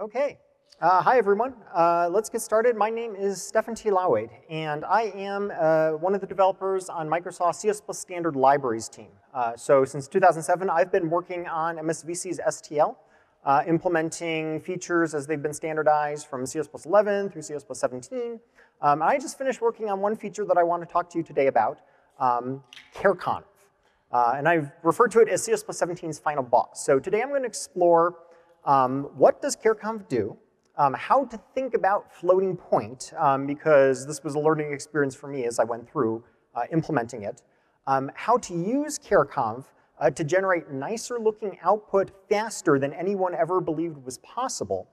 Okay. Uh, hi, everyone. Uh, let's get started. My name is Stephan T. Lavavej, and I am uh, one of the developers on Microsoft C++ Standard Libraries team. Uh, so since 2007, I've been working on MSVC's STL, uh, implementing features as they've been standardized from C++ 11 through C++ 17. Um, I just finished working on one feature that I want to talk to you today about, um, charconv. Uh, and I've referred to it as C++ 17's final boss. So today I'm going to explore um, what does charconv do, um, how to think about floating point, um, because this was a learning experience for me as I went through uh, implementing it, um, how to use charconv uh, to generate nicer looking output faster than anyone ever believed was possible,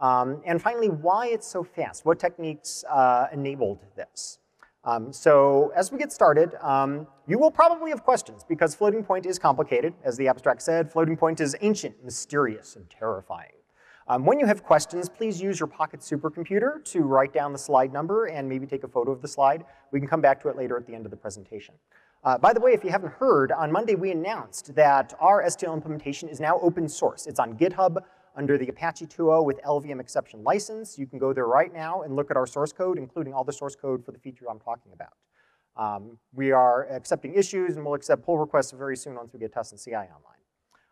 um, and finally, why it's so fast, what techniques uh, enabled this. Um, so as we get started, um, you will probably have questions because floating point is complicated. As the abstract said, floating point is ancient, mysterious, and terrifying. Um, when you have questions, please use your Pocket supercomputer to write down the slide number and maybe take a photo of the slide. We can come back to it later at the end of the presentation. Uh, by the way, if you haven't heard, on Monday we announced that our STL implementation is now open source. It's on GitHub under the Apache 2.0 with LLVM exception license. You can go there right now and look at our source code, including all the source code for the feature I'm talking about. Um, we are accepting issues and we'll accept pull requests very soon once we get test and CI online.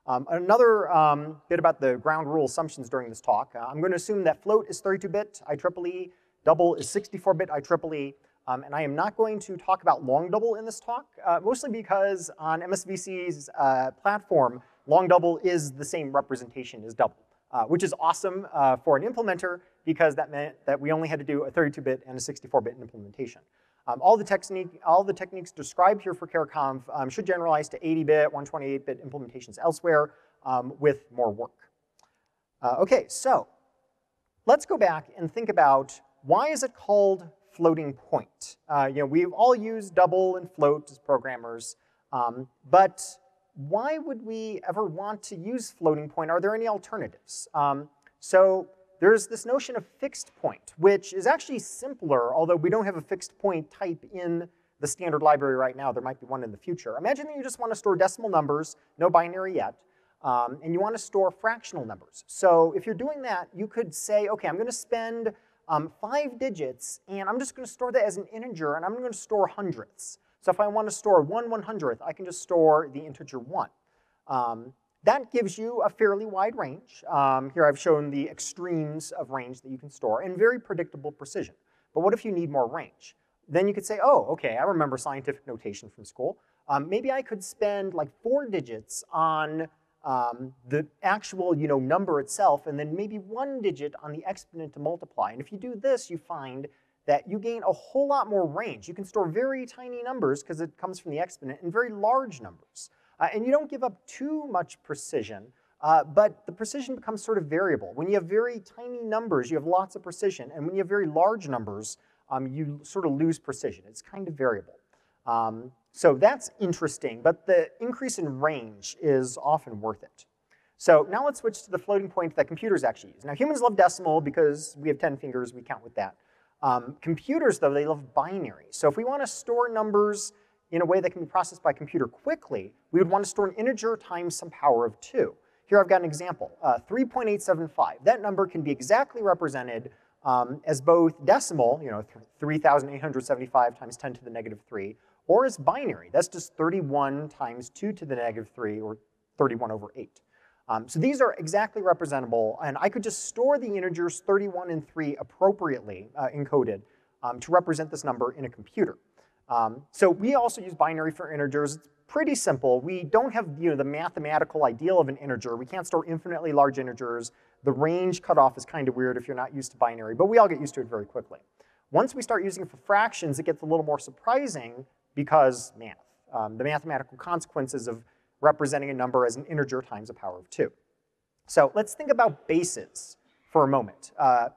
Um, another um, bit about the ground rule assumptions during this talk. Uh, I'm going to assume that float is 32-bit IEEE, double is 64-bit IEEE, um, and I am not going to talk about long double in this talk, uh, mostly because on MSVC's uh, platform, long double is the same representation as double, uh, which is awesome uh, for an implementer because that meant that we only had to do a 32-bit and a 64-bit implementation. Um, all, the all the techniques described here for charconv um, should generalize to 80-bit, 128-bit implementations elsewhere um, with more work. Uh, okay, so let's go back and think about why is it called floating point? Uh, you know, we've all used double and float as programmers, um, but why would we ever want to use floating point? Are there any alternatives? Um, so there's this notion of fixed point, which is actually simpler, although we don't have a fixed point type in the standard library right now. There might be one in the future. Imagine that you just want to store decimal numbers, no binary yet, um, and you want to store fractional numbers. So if you're doing that, you could say, okay, I'm going to spend um, five digits, and I'm just going to store that as an integer, and I'm going to store hundredths. So if I want to store one one hundredth, I can just store the integer one. Um, that gives you a fairly wide range. Um, here I've shown the extremes of range that you can store and very predictable precision. But what if you need more range? Then you could say, oh, okay, I remember scientific notation from school. Um, maybe I could spend like four digits on um, the actual you know, number itself and then maybe one digit on the exponent to multiply. And if you do this, you find that you gain a whole lot more range. You can store very tiny numbers because it comes from the exponent and very large numbers. Uh, and you don't give up too much precision, uh, but the precision becomes sort of variable. When you have very tiny numbers, you have lots of precision. And when you have very large numbers, um, you sort of lose precision. It's kind of variable. Um, so that's interesting, but the increase in range is often worth it. So now let's switch to the floating point that computers actually use. Now humans love decimal because we have 10 fingers, we count with that. Um, computers, though, they love binary. So if we want to store numbers in a way that can be processed by a computer quickly, we would want to store an integer times some power of 2. Here I've got an example, uh, 3.875. That number can be exactly represented um, as both decimal, you know, 3,875 times 10 to the negative 3, or as binary. That's just 31 times 2 to the negative 3, or 31 over 8. Um, so these are exactly representable, and I could just store the integers 31 and 3 appropriately uh, encoded um, to represent this number in a computer. Um, so we also use binary for integers. It's pretty simple. We don't have you know, the mathematical ideal of an integer. We can't store infinitely large integers. The range cutoff is kind of weird if you're not used to binary, but we all get used to it very quickly. Once we start using it for fractions, it gets a little more surprising because math. Um, the mathematical consequences of representing a number as an integer times a power of 2. So let's think about bases for a moment. Uh,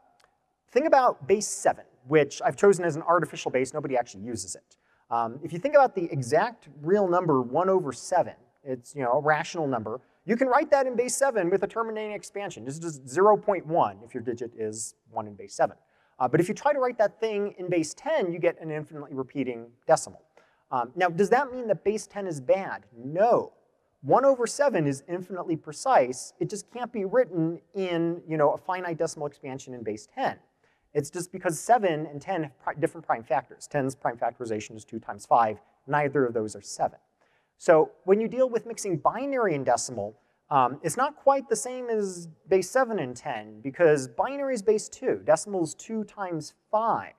think about base 7, which I've chosen as an artificial base. Nobody actually uses it. Um, if you think about the exact real number 1 over 7, it's you know a rational number, you can write that in base 7 with a terminating expansion. This is just 0.1 if your digit is 1 in base 7. Uh, but if you try to write that thing in base 10, you get an infinitely repeating decimal. Um, now, does that mean that base 10 is bad? No. 1 over 7 is infinitely precise. It just can't be written in you know, a finite decimal expansion in base 10. It's just because 7 and 10 have different prime factors. 10's prime factorization is 2 times 5. Neither of those are 7. So when you deal with mixing binary and decimal, um, it's not quite the same as base 7 and 10 because binary is base 2. Decimal is 2 times 5.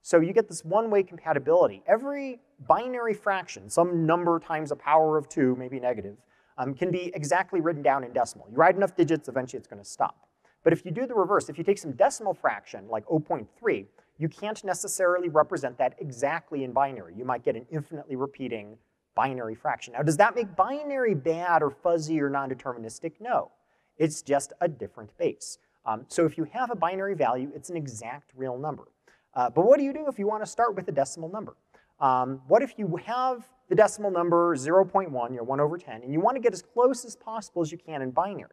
So you get this one-way compatibility. Every binary fraction, some number times a power of 2, maybe negative, um, can be exactly written down in decimal. You write enough digits, eventually it's going to stop. But if you do the reverse, if you take some decimal fraction, like 0.3, you can't necessarily represent that exactly in binary. You might get an infinitely repeating binary fraction. Now, does that make binary bad or fuzzy or non-deterministic? No. It's just a different base. Um, so if you have a binary value, it's an exact real number. Uh, but what do you do if you want to start with a decimal number? Um, what if you have the decimal number 0.1, you're 1 over 10, and you want to get as close as possible as you can in binary?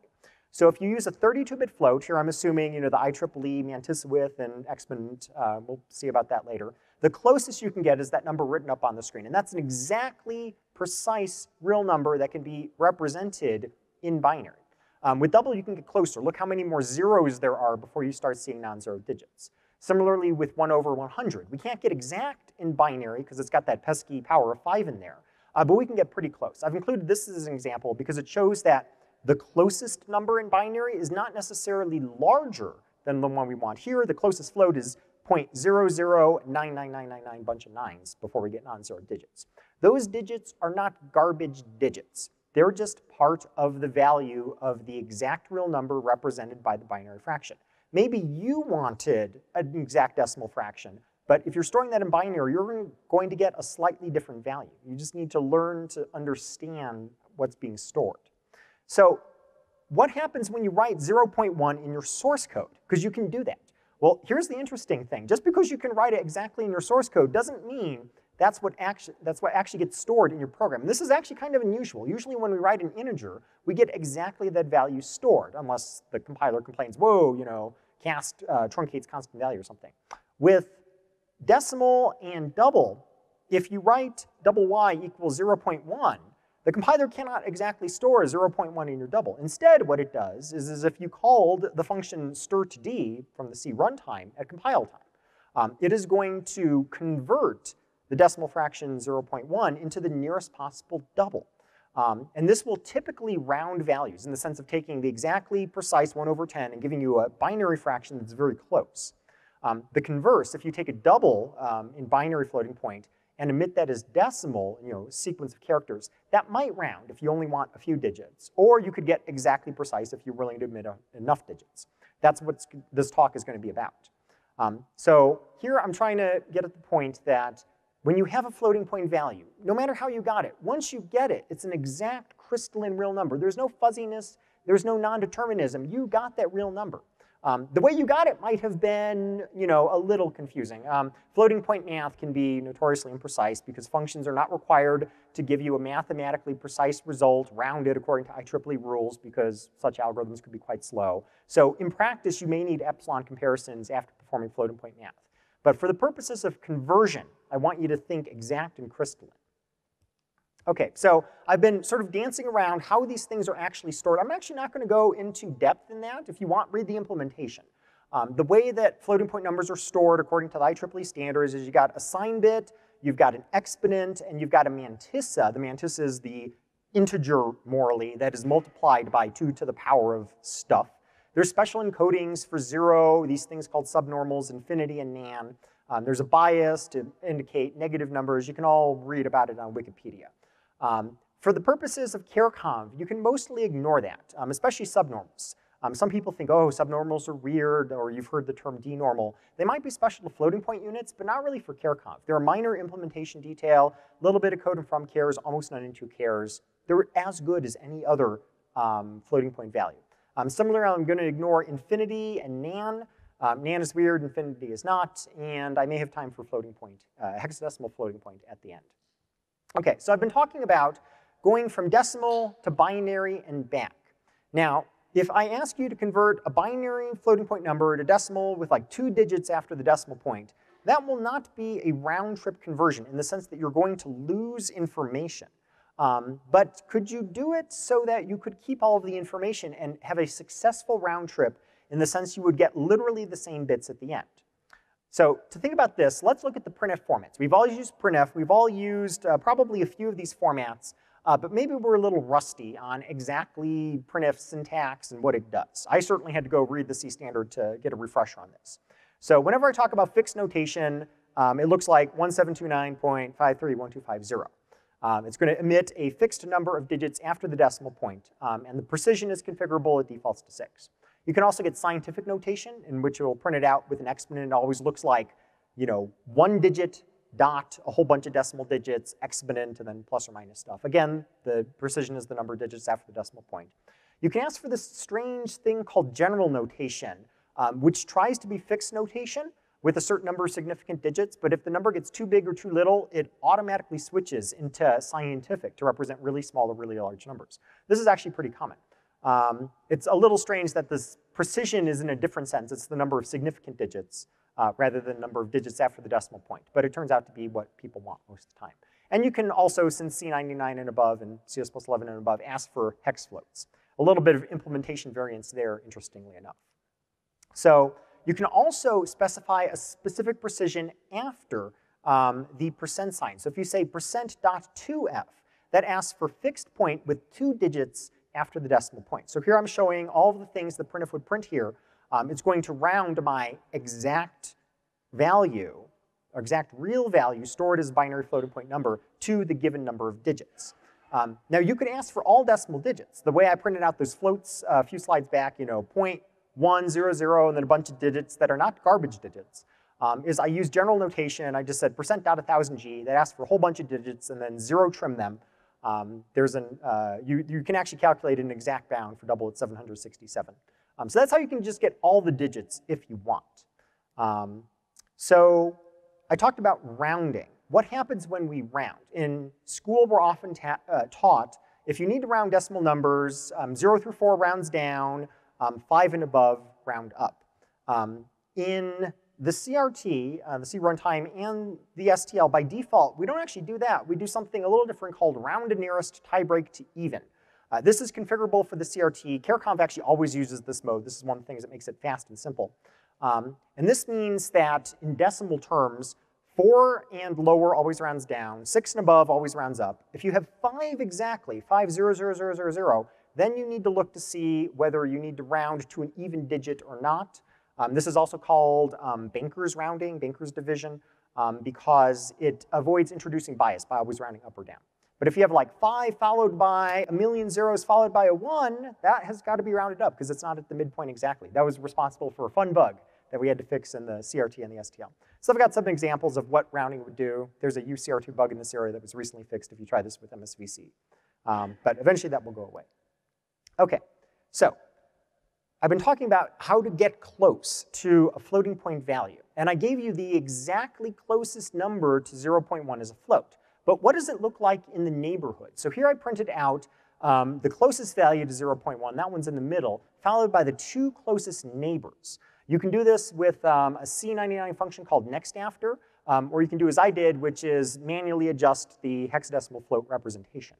So if you use a 32-bit float, here I'm assuming you know the IEEE mantissa width and exponent, uh, we'll see about that later, the closest you can get is that number written up on the screen. And that's an exactly precise real number that can be represented in binary. Um, with double, you can get closer. Look how many more zeros there are before you start seeing non-zero digits. Similarly with 1 over 100, we can't get exact in binary because it's got that pesky power of 5 in there, uh, but we can get pretty close. I've included this as an example because it shows that the closest number in binary is not necessarily larger than the one we want here. The closest float is 0.00999999 bunch of nines before we get non-zero digits. Those digits are not garbage digits. They're just part of the value of the exact real number represented by the binary fraction. Maybe you wanted an exact decimal fraction, but if you're storing that in binary, you're going to get a slightly different value. You just need to learn to understand what's being stored. So what happens when you write 0.1 in your source code? Because you can do that. Well, here's the interesting thing. Just because you can write it exactly in your source code doesn't mean that's what, actually, that's what actually gets stored in your program. And this is actually kind of unusual. Usually when we write an integer, we get exactly that value stored, unless the compiler complains, whoa, you know, cast uh, truncates constant value or something. With decimal and double, if you write double y equals 0.1, the compiler cannot exactly store 0.1 in your double. Instead, what it does is, is if you called the function strtod from the C runtime at compile time, um, it is going to convert the decimal fraction 0.1 into the nearest possible double. Um, and this will typically round values in the sense of taking the exactly precise 1 over 10 and giving you a binary fraction that's very close. Um, the converse, if you take a double um, in binary floating point and emit that as decimal, you know, sequence of characters, that might round if you only want a few digits. Or you could get exactly precise if you're willing to emit a, enough digits. That's what this talk is going to be about. Um, so here I'm trying to get at the point that when you have a floating point value, no matter how you got it, once you get it, it's an exact crystalline real number. There's no fuzziness, there's no non-determinism. You got that real number. Um, the way you got it might have been, you know, a little confusing. Um, floating point math can be notoriously imprecise because functions are not required to give you a mathematically precise result rounded according to IEEE rules because such algorithms could be quite slow. So in practice, you may need epsilon comparisons after performing floating point math. But for the purposes of conversion, I want you to think exact and crystalline. Okay, so I've been sort of dancing around how these things are actually stored. I'm actually not going to go into depth in that. If you want, read the implementation. Um, the way that floating point numbers are stored according to the IEEE standards is you got a sign bit, you've got an exponent, and you've got a mantissa. The mantissa is the integer, morally, that is multiplied by 2 to the power of stuff. There's special encodings for zero, these things called subnormals, infinity, and nan. Um, there's a bias to indicate negative numbers. You can all read about it on Wikipedia. Um, for the purposes of charconv, you can mostly ignore that, um, especially subnormals. Um, some people think, oh, subnormals are weird, or you've heard the term denormal. They might be special to floating point units, but not really for charconv. They're a minor implementation detail, a little bit of code from chars, almost none into chars. They're as good as any other um, floating point value. Um, similarly, I'm going to ignore infinity and nan. Um, nan is weird, infinity is not, and I may have time for floating point, uh, hexadecimal floating point at the end. Okay, so I've been talking about going from decimal to binary and back. Now, if I ask you to convert a binary floating point number to decimal with like two digits after the decimal point, that will not be a round trip conversion in the sense that you're going to lose information. Um, but could you do it so that you could keep all of the information and have a successful round trip in the sense you would get literally the same bits at the end? So to think about this, let's look at the printf formats. We've all used printf. We've all used uh, probably a few of these formats, uh, but maybe we're a little rusty on exactly printf syntax and what it does. I certainly had to go read the C standard to get a refresher on this. So whenever I talk about fixed notation, um, it looks like 1729.531250. Um, it's going to emit a fixed number of digits after the decimal point, um, and the precision is configurable. It defaults to 6. You can also get scientific notation, in which it will print it out with an exponent. It always looks like, you know, one digit dot, a whole bunch of decimal digits, exponent, and then plus or minus stuff. Again, the precision is the number of digits after the decimal point. You can ask for this strange thing called general notation, um, which tries to be fixed notation, with a certain number of significant digits, but if the number gets too big or too little, it automatically switches into scientific to represent really small or really large numbers. This is actually pretty common. Um, it's a little strange that this precision is in a different sense. It's the number of significant digits uh, rather than the number of digits after the decimal point, but it turns out to be what people want most of the time. And you can also, since C99 and above and C++ 11 and above, ask for hex floats. A little bit of implementation variance there, interestingly enough. So you can also specify a specific precision after um, the percent sign. So if you say percent dot 2f, that asks for fixed point with two digits after the decimal point. So here I'm showing all of the things the printf would print here. Um, it's going to round my exact value, or exact real value stored as a binary floating point number to the given number of digits. Um, now you could ask for all decimal digits. The way I printed out those floats uh, a few slides back, you know, 0.100 and then a bunch of digits that are not garbage digits, um, is I use general notation. I just said percent dot 1000G. That asks for a whole bunch of digits and then zero trim them. Um, there's an, uh, you, you can actually calculate an exact bound for double at 767. Um, so that's how you can just get all the digits if you want. Um, so I talked about rounding. What happens when we round? In school, we're often uh, taught if you need to round decimal numbers, um, zero through four rounds down, um, five and above round up. Um, in the CRT, uh, the C runtime, and the STL, by default, we don't actually do that. We do something a little different called round to nearest tie break to even. Uh, this is configurable for the CRT. charconv actually always uses this mode. This is one of the things that makes it fast and simple. Um, and this means that in decimal terms, four and lower always rounds down, six and above always rounds up. If you have five exactly, five zero zero zero zero zero, then you need to look to see whether you need to round to an even digit or not. Um, this is also called um, banker's rounding, banker's division, um, because it avoids introducing bias by always rounding up or down. But if you have like five followed by a million zeros followed by a one, that has got to be rounded up because it's not at the midpoint exactly. That was responsible for a fun bug that we had to fix in the CRT and the STL. So I've got some examples of what rounding would do. There's a UCRT bug in this area that was recently fixed if you try this with MSVC. Um, but eventually that will go away. Okay, so I've been talking about how to get close to a floating point value. And I gave you the exactly closest number to 0.1 as a float. But what does it look like in the neighborhood? So here I printed out um, the closest value to 0.1, that one's in the middle, followed by the two closest neighbors. You can do this with um, a C99 function called nextAfter, um, or you can do as I did, which is manually adjust the hexadecimal float representation.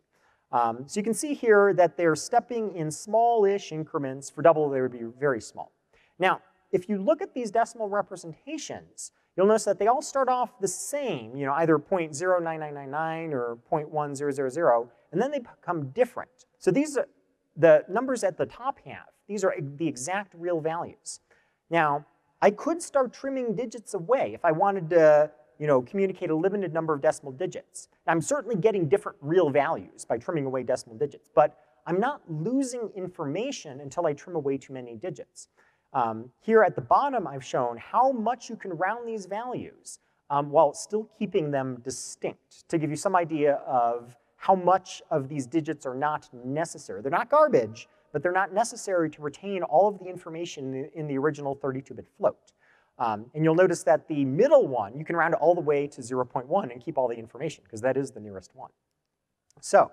Um, so you can see here that they're stepping in small-ish increments. For double, they would be very small. Now, if you look at these decimal representations, you'll notice that they all start off the same, you know, either 0.09999 or 0.1000, and then they become different. So these are the numbers at the top half. These are the exact real values. Now, I could start trimming digits away if I wanted to you know, communicate a limited number of decimal digits. I'm certainly getting different real values by trimming away decimal digits, but I'm not losing information until I trim away too many digits. Um, here at the bottom, I've shown how much you can round these values um, while still keeping them distinct to give you some idea of how much of these digits are not necessary. They're not garbage, but they're not necessary to retain all of the information in the original 32-bit float. Um, and you'll notice that the middle one, you can round all the way to 0.1 and keep all the information, because that is the nearest one. So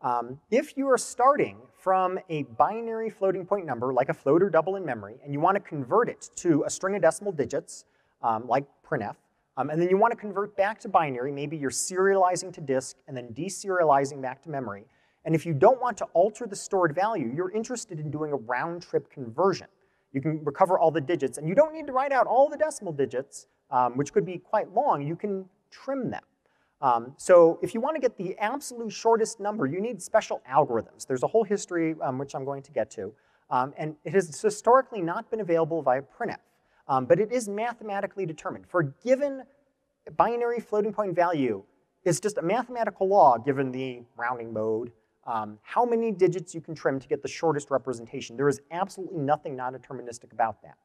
um, if you are starting from a binary floating point number, like a float or double in memory, and you want to convert it to a string of decimal digits, um, like printf, Um, and then you want to convert back to binary. Maybe you're serializing to disk and then deserializing back to memory. And if you don't want to alter the stored value, you're interested in doing a round trip conversion. You can recover all the digits, and you don't need to write out all the decimal digits, um, which could be quite long. You can trim them. Um, so if you want to get the absolute shortest number, you need special algorithms. There's a whole history, um, which I'm going to get to. Um, and it has historically not been available via printf. Um, but it is mathematically determined. For a given binary floating point value, it's just a mathematical law given the rounding mode um, how many digits you can trim to get the shortest representation. There is absolutely nothing non-deterministic about that.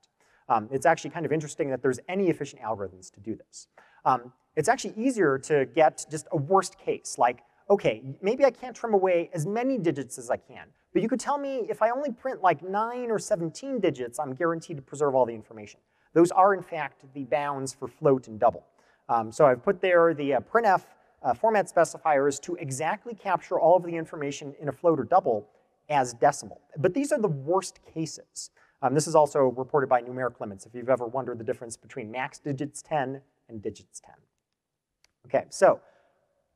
Um, it's actually kind of interesting that there's any efficient algorithms to do this. Um, it's actually easier to get just a worst case, like, okay, maybe I can't trim away as many digits as I can, but you could tell me if I only print like 9 or 17 digits, I'm guaranteed to preserve all the information. Those are, in fact, the bounds for float and double. Um, so I've put there the uh, printf uh, format specifiers to exactly capture all of the information in a float or double as decimal. But these are the worst cases. Um, this is also reported by numeric limits, if you've ever wondered the difference between max digits 10 and digits 10. Okay, so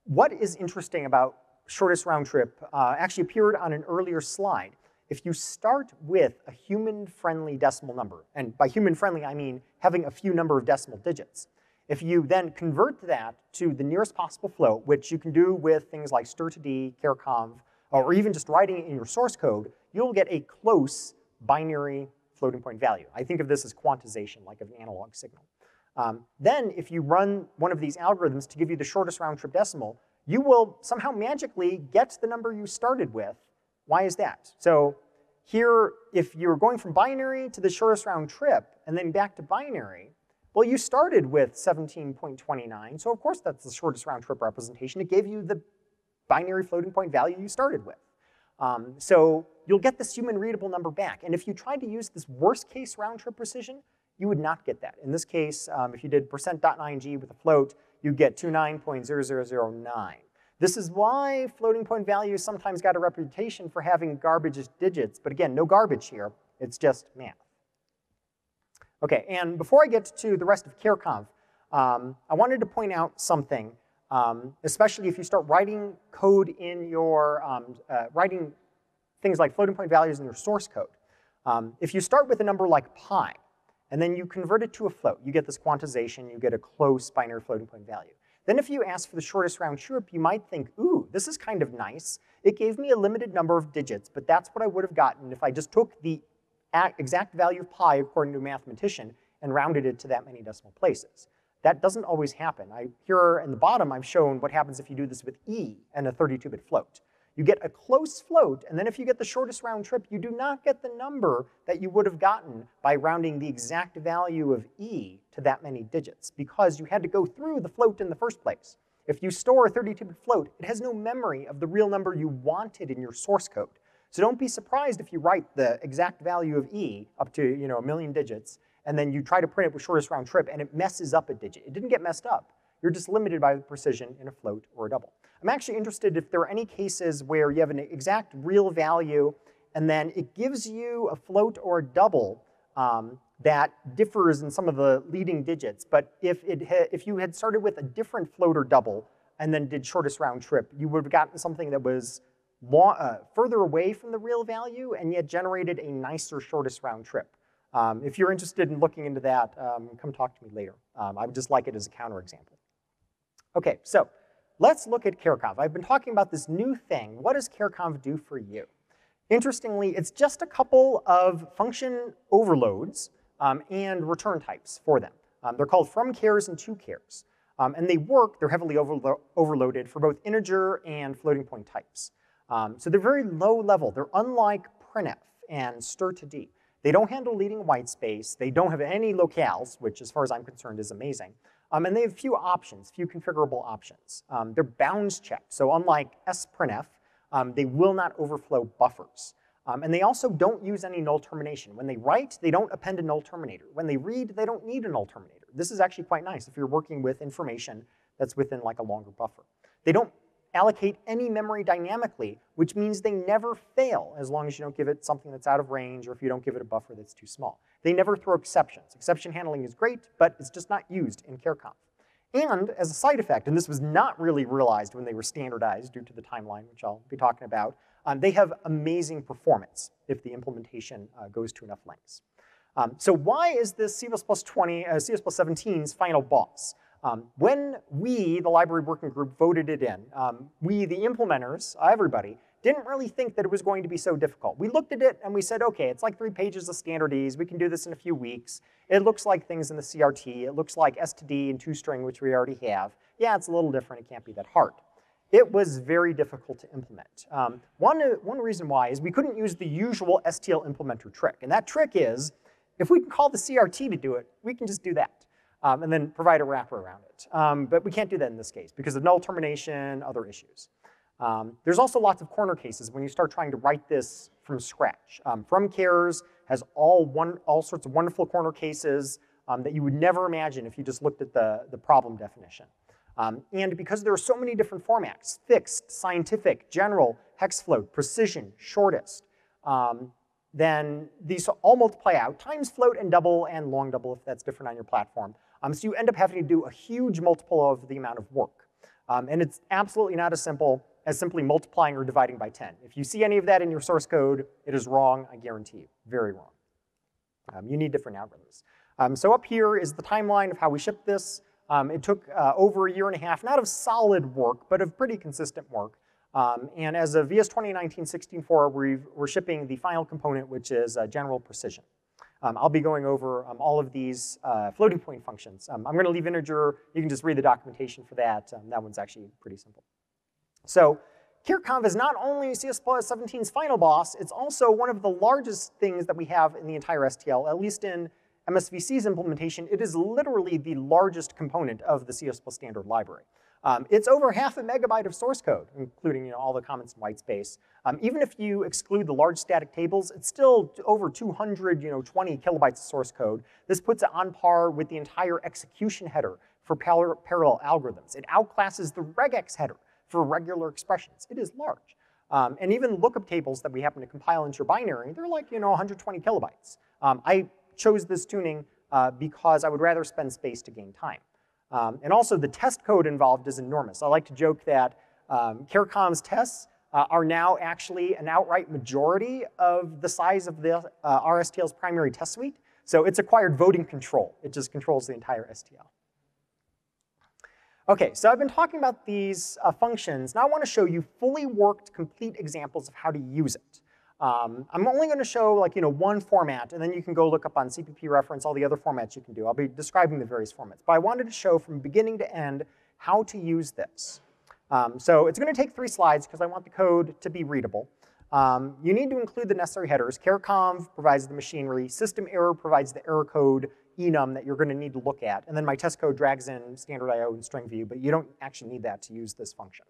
what is interesting about shortest round trip uh, actually appeared on an earlier slide. If you start with a human-friendly decimal number, and by human-friendly I mean having a few number of decimal digits, if you then convert that to the nearest possible float, which you can do with things like strtod, charconv, or even just writing it in your source code, you'll get a close binary floating point value. I think of this as quantization, like of an analog signal. Um, then if you run one of these algorithms to give you the shortest round trip decimal, you will somehow magically get the number you started with. Why is that? So here, if you're going from binary to the shortest round trip and then back to binary, well, you started with 17.29, so of course that's the shortest round trip representation. It gave you the binary floating point value you started with. Um, so you'll get this human readable number back. And if you tried to use this worst case round trip precision, you would not get that. In this case, um, if you did percent %.9g with a float, you'd get 29.0009. This is why floating point values sometimes got a reputation for having garbage digits. But again, no garbage here. It's just math. Okay, and before I get to the rest of charconv, um, I wanted to point out something, um, especially if you start writing code in your, um, uh, writing things like floating point values in your source code. Um, if you start with a number like pi, and then you convert it to a float, you get this quantization, you get a close binary floating point value. Then if you ask for the shortest round trip, you might think, ooh, this is kind of nice. It gave me a limited number of digits, but that's what I would have gotten if I just took the exact value of pi according to a mathematician and rounded it to that many decimal places. That doesn't always happen. I, here in the bottom, I've shown what happens if you do this with e and a 32-bit float. You get a close float, and then if you get the shortest round trip, you do not get the number that you would have gotten by rounding the exact value of e to that many digits, because you had to go through the float in the first place. If you store a 32-bit float, it has no memory of the real number you wanted in your source code. So don't be surprised if you write the exact value of e up to you know, a million digits, and then you try to print it with shortest round trip, and it messes up a digit. It didn't get messed up. You're just limited by the precision in a float or a double. I'm actually interested if there are any cases where you have an exact real value, and then it gives you a float or a double um, that differs in some of the leading digits. But if, it if you had started with a different float or double and then did shortest round trip, you would have gotten something that was uh, further away from the real value and yet generated a nicer shortest round trip. Um, if you're interested in looking into that, um, come talk to me later. Um, I would just like it as a counterexample. Okay, so let's look at charconv. I've been talking about this new thing. What does charconv do for you? Interestingly, it's just a couple of function overloads um, and return types for them. Um, they're called from chars and to chars. Um, and they work, they're heavily overlo overloaded for both integer and floating point types. Um, so they're very low level. They're unlike printf and strtod. They don't handle leading white space. They don't have any locales, which as far as I'm concerned is amazing. Um, and they have few options, few configurable options. Um, they're bounds checked. So unlike sprintf, um, they will not overflow buffers. Um, and they also don't use any null termination. When they write, they don't append a null terminator. When they read, they don't need a null terminator. This is actually quite nice if you're working with information that's within like a longer buffer. They don't allocate any memory dynamically, which means they never fail as long as you don't give it something that's out of range or if you don't give it a buffer that's too small. They never throw exceptions. Exception handling is great, but it's just not used in charconv. And as a side effect, and this was not really realized when they were standardized due to the timeline, which I'll be talking about, um, they have amazing performance if the implementation uh, goes to enough lengths. Um, so why is this C++ 20, uh, C++ 17's final boss? Um, when we, the library working group, voted it in, um, we, the implementers, everybody, didn't really think that it was going to be so difficult. We looked at it and we said, okay, it's like three pages of standardese. We can do this in a few weeks. It looks like things in the CRT. It looks like stod and toString, which we already have. Yeah, it's a little different. It can't be that hard. It was very difficult to implement. Um, one, one reason why is we couldn't use the usual STL implementer trick. And that trick is, if we can call the CRT to do it, we can just do that. Um, and then provide a wrapper around it. Um, but we can't do that in this case because of null termination, other issues. Um, there's also lots of corner cases when you start trying to write this from scratch. Um, from_chars has all, one, all sorts of wonderful corner cases um, that you would never imagine if you just looked at the, the problem definition. Um, and because there are so many different formats, fixed, scientific, general, hex float, precision, shortest, then these all multiply out times float and double and long double if that's different on your platform. Um, so you end up having to do a huge multiple of the amount of work. and it's absolutely not as simple as simply multiplying or dividing by 10. If you see any of that in your source code, it is wrong, I guarantee you, very wrong. Um, you need different algorithms. Um, so up here is the timeline of how we shipped this. Um, it took uh, over a year and a half, not of solid work, but of pretty consistent work. Um, and as of VS 2019-16.4, we are shipping the final component, which is uh, general precision. Um, I'll be going over um, all of these uh, floating point functions. I'm going to leave integer. You can just read the documentation for that. that one's actually pretty simple. So charconv is not only CS+17's final boss, it's also one of the largest things that we have in the entire STL, at least in MSVC's implementation, it is literally the largest component of the C++ standard library. Um, it's over half a megabyte of source code, including you know, all the comments and white space. Um, even if you exclude the large static tables, it's still over 200, you know, 20 kilobytes of source code. This puts it on par with the entire execution header for parallel algorithms. It outclasses the regex header for regular expressions. It is large. Um, and even lookup tables that we happen to compile into binary, they're like, you know, 120 kilobytes. Um, I chose this tuning uh, because I would rather spend space to gain time. Um, and also the test code involved is enormous. I like to joke that um, charconv's tests uh, are now actually an outright majority of the size of the uh, RSTL's primary test suite. So it's acquired voting control. It just controls the entire STL. Okay, so I've been talking about these uh, functions. Now I want to show you fully worked, complete examples of how to use it. Um, I'm only going to show like you know one format, and then you can go look up on cppreference all the other formats you can do. I'll be describing the various formats, but I wanted to show from beginning to end how to use this. Um, so it's going to take three slides because I want the code to be readable. Um, you need to include the necessary headers. charconv provides the machinery. System error provides the error code enum that you're going to need to look at. And then my test code drags in standard IO and string view, but you don't actually need that to use this function.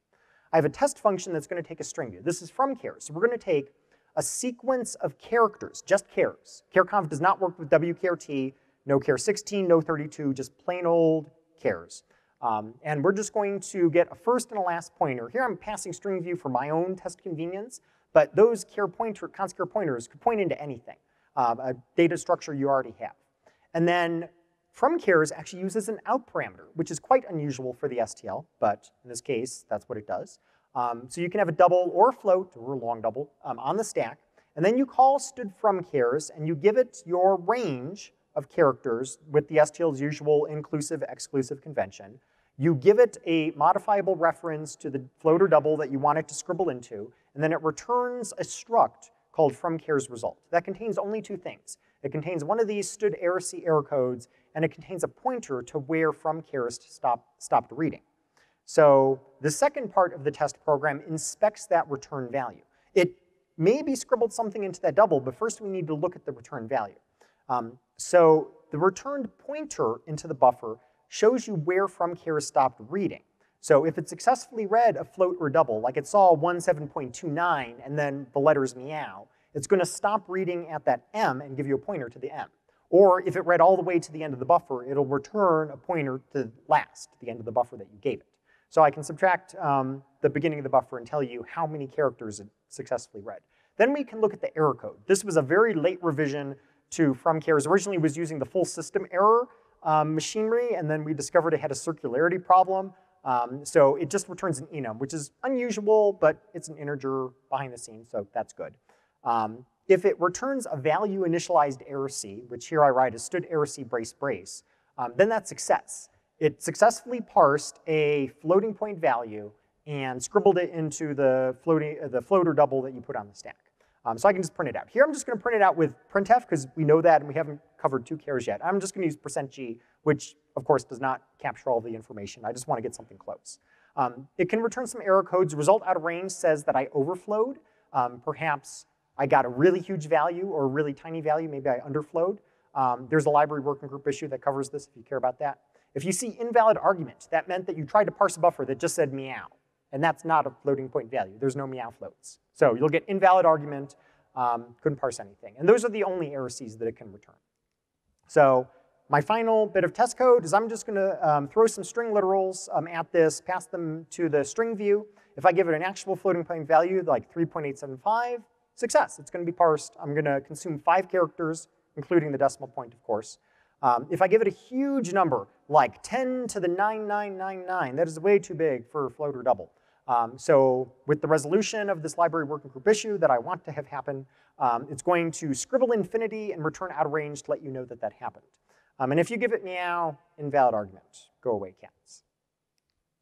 I have a test function that's going to take a string view. This is from chars. So we're going to take a sequence of characters, just chars. charconv does not work with wchar_t, no char 16, no 32, just plain old chars. Um, and we're just going to get a first and a last pointer. Here I'm passing string view for my own test convenience, but those char pointer, const char pointers could point into anything, uh, a data structure you already have. And then from chars actually uses an out parameter, which is quite unusual for the STL, but in this case, that's what it does. Um, so you can have a double or a float, or a long double, um, on the stack, and then you call stood from chars, and you give it your range of characters with the STL's usual inclusive exclusive convention. You give it a modifiable reference to the float or double that you want it to scribble into, and then it returns a struct called from chars result. That contains only two things. It contains one of these stood error error codes, and it contains a pointer to where from stop, stopped reading. So the second part of the test program inspects that return value. It maybe scribbled something into that double, but first we need to look at the return value. Um, so the returned pointer into the buffer shows you where from chars stopped reading. So if it successfully read a float or double, like it saw 17.29 and then the letters meow, it's going to stop reading at that m and give you a pointer to the m. Or if it read all the way to the end of the buffer, it'll return a pointer to last, the end of the buffer that you gave it. So I can subtract um, the beginning of the buffer and tell you how many characters it successfully read. Then we can look at the error code. This was a very late revision to from chars. Originally was using the full system error um, machinery, and then we discovered it had a circularity problem. Um, so it just returns an enum, which is unusual, but it's an integer behind the scenes, so that's good. Um, if it returns a value initialized error C, which here I write as stood error C brace brace, um, then that's success. It successfully parsed a floating point value and scribbled it into the, floating, uh, the floater double that you put on the stack. Um, so I can just print it out. Here I'm just going to print it out with printf because we know that and we haven't covered to chars yet. I'm just going to use percent %g, which of course does not capture all the information. I just want to get something close. Um, it can return some error codes. Result out of range says that I overflowed. Um, perhaps I got a really huge value or a really tiny value. Maybe I underflowed. Um, there's a library working group issue that covers this if you care about that. If you see invalid argument, that meant that you tried to parse a buffer that just said meow. And that's not a floating point value. There's no meow floats. So you'll get invalid argument, um, couldn't parse anything. And those are the only error Cs that it can return. So my final bit of test code is I'm just gonna um, throw some string literals um, at this, pass them to the string view. If I give it an actual floating point value, like 3.875, success, it's gonna be parsed. I'm gonna consume five characters, including the decimal point, of course. Um, if I give it a huge number, like 10 to the 9999, that is way too big for float or double. Um, so with the resolution of this library working group issue that I want to have happen, um, it's going to scribble infinity and return out of range to let you know that that happened. Um, and if you give it meow, invalid argument, go away cats.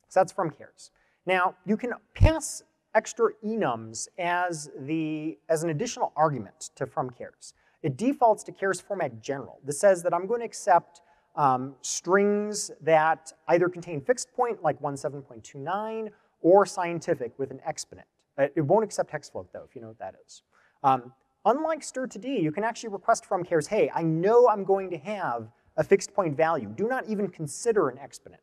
So that's from chars. Now, you can pass extra enums as, the, as an additional argument to from chars. It defaults to chars format general. This says that I'm going to accept um, strings that either contain fixed point, like 17.29, or scientific with an exponent. Uh, it won't accept hex float, though, if you know what that is. Um, unlike strtod, you can actually request from chars, hey, I know I'm going to have a fixed point value. Do not even consider an exponent.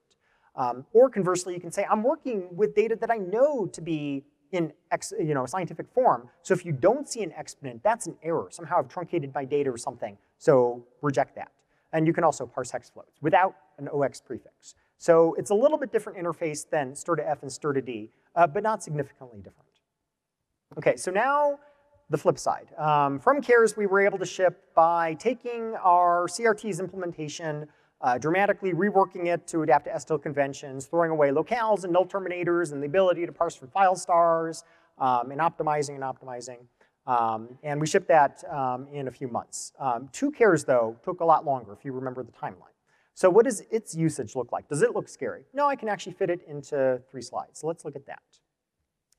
Um, or conversely, you can say, I'm working with data that I know to be in ex, you know, scientific form. So if you don't see an exponent, that's an error. Somehow I've truncated my data or something. So reject that. And you can also parse hex floats without an 0x prefix. So it's a little bit different interface than strtof and strtod, uh, but not significantly different. Okay, so now the flip side. Um, from chars, we were able to ship by taking our CRT's implementation, uh, dramatically reworking it to adapt to STL conventions, throwing away locales and null terminators and the ability to parse from file stars, um, and optimizing and optimizing. Um, and we shipped that um, in a few months. Um, to chars, though, took a lot longer, if you remember the timeline. So what does its usage look like? Does it look scary? No, I can actually fit it into three slides. So let's look at that.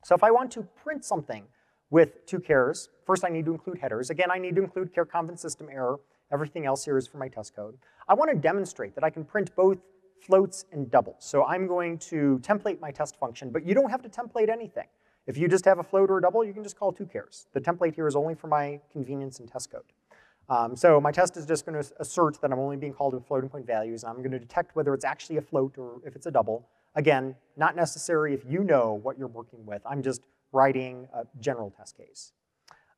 So if I want to print something with to chars, first I need to include headers. Again, I need to include care convent system error. Everything else here is for my test code. I want to demonstrate that I can print both floats and doubles. So I'm going to template my test function, but you don't have to template anything. If you just have a float or a double, you can just call to chars. The template here is only for my convenience and test code. Um, so my test is just going to assert that I'm only being called with floating point values, and I'm going to detect whether it's actually a float or if it's a double. Again, not necessary if you know what you're working with. I'm just writing a general test case.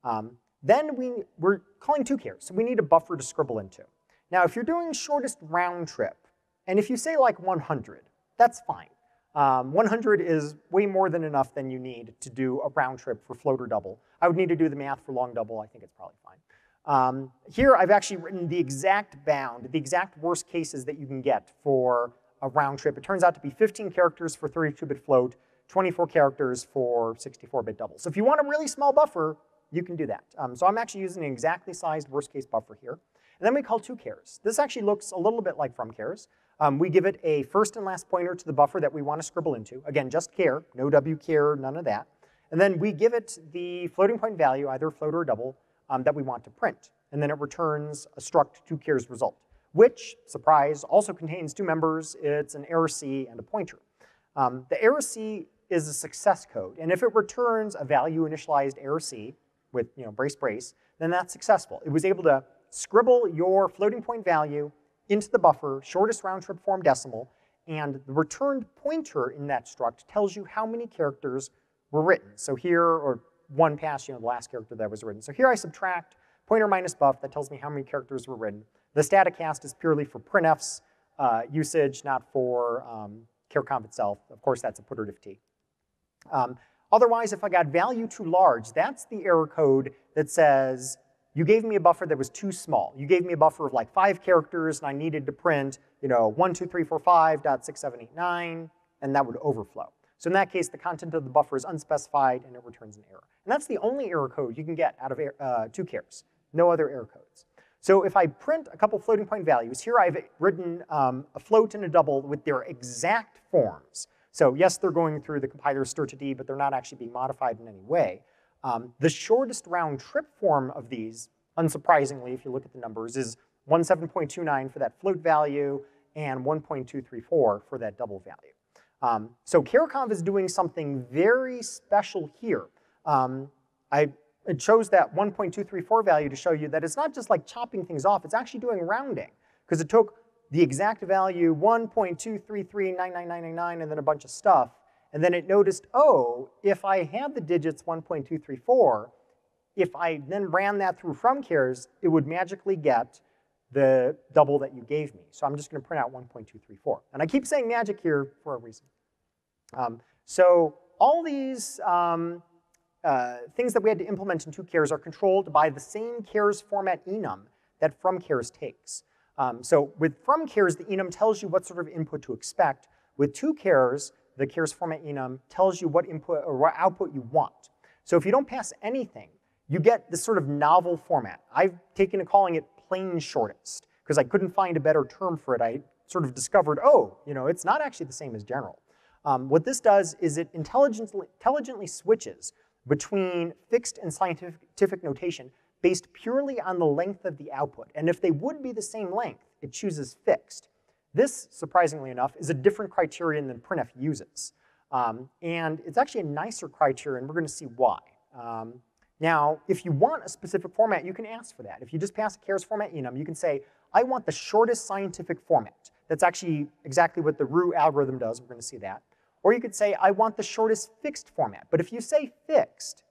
Um, then we, we're calling to chars. so we need a buffer to scribble into. Now, if you're doing shortest round trip, and if you say like 100, that's fine. Um, 100 is way more than enough than you need to do a round trip for float or double. I would need to do the math for long double. I think it's probably fine. Um, here I've actually written the exact bound, the exact worst cases that you can get for a round trip. It turns out to be 15 characters for 32-bit float, 24 characters for 64-bit double. So if you want a really small buffer, you can do that. Um, so I'm actually using an exactly sized worst case buffer here. And then we call to chars. This actually looks a little bit like from chars. Um, we give it a first and last pointer to the buffer that we want to scribble into. Again, just char, no wchar, none of that. And then we give it the floating point value, either float or double, um, that we want to print. And then it returns a struct two care's result, which, surprise, also contains two members. It's an error C and a pointer. Um, the error C is a success code. And if it returns a value initialized error C with you know, brace brace, then that's successful. It was able to scribble your floating point value into the buffer, shortest round trip form decimal, and the returned pointer in that struct tells you how many characters were written. So here, or one past, you know, the last character that was written. So here I subtract pointer minus buff, that tells me how many characters were written. The static cast is purely for printf's uh, usage, not for um, charconv itself. Of course, that's a ptrdiff_t. Um, otherwise, if I got value too large, that's the error code that says you gave me a buffer that was too small. You gave me a buffer of like five characters and I needed to print, you know, 12345.6789, and that would overflow. So in that case, the content of the buffer is unspecified and it returns an error. And that's the only error code you can get out of uh, to_chars, no other error codes. So if I print a couple floating point values, here I've written um, a float and a double with their exact forms. So yes, they're going through the compiler strtod, but they're not actually being modified in any way. Um, the shortest round trip form of these, unsurprisingly, if you look at the numbers, is 17.29 for that float value and 1.234 for that double value. Um, so charconv is doing something very special here. Um, I chose that 1.234 value to show you that it's not just like chopping things off, it's actually doing rounding because it took the exact value 1.2339999 and then a bunch of stuff and then it noticed, oh, if I had the digits 1.234, if I then ran that through from_chars, it would magically get the double that you gave me. So I'm just going to print out 1.234. And I keep saying magic here for a reason. Um, so all these um, uh, things that we had to implement in to_chars are controlled by the same chars format enum that from_chars takes. Um, so with from_chars, the enum tells you what sort of input to expect. With to_chars, the chars format enum tells you what input or what output you want. So if you don't pass anything, you get this sort of novel format. I've taken to calling it plain shortest because I couldn't find a better term for it. I sort of discovered, oh, you know, it's not actually the same as general. Um, what this does is it intelligently, intelligently switches between fixed and scientific notation based purely on the length of the output. And if they would be the same length, it chooses fixed. This, surprisingly enough, is a different criterion than printf uses. Um, and it's actually a nicer criterion. We're going to see why. Um, now, if you want a specific format, you can ask for that. If you just pass a chars format enum, you can say, I want the shortest scientific format. That's actually exactly what the Ryu algorithm does. We're going to see that. Or you could say, I want the shortest fixed format. But if you say fixed,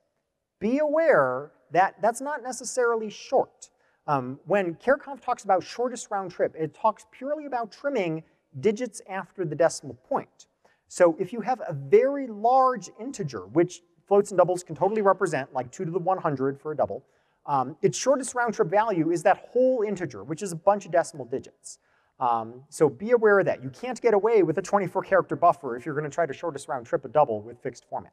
be aware that that's not necessarily short. Um, when charconv talks about shortest round trip, it talks purely about trimming digits after the decimal point. So if you have a very large integer, which floats and doubles can totally represent, like 2 to the 100 for a double, um, its shortest round trip value is that whole integer, which is a bunch of decimal digits. Um, so be aware of that. You can't get away with a 24 character buffer if you're going to try to shortest round trip a double with fixed format.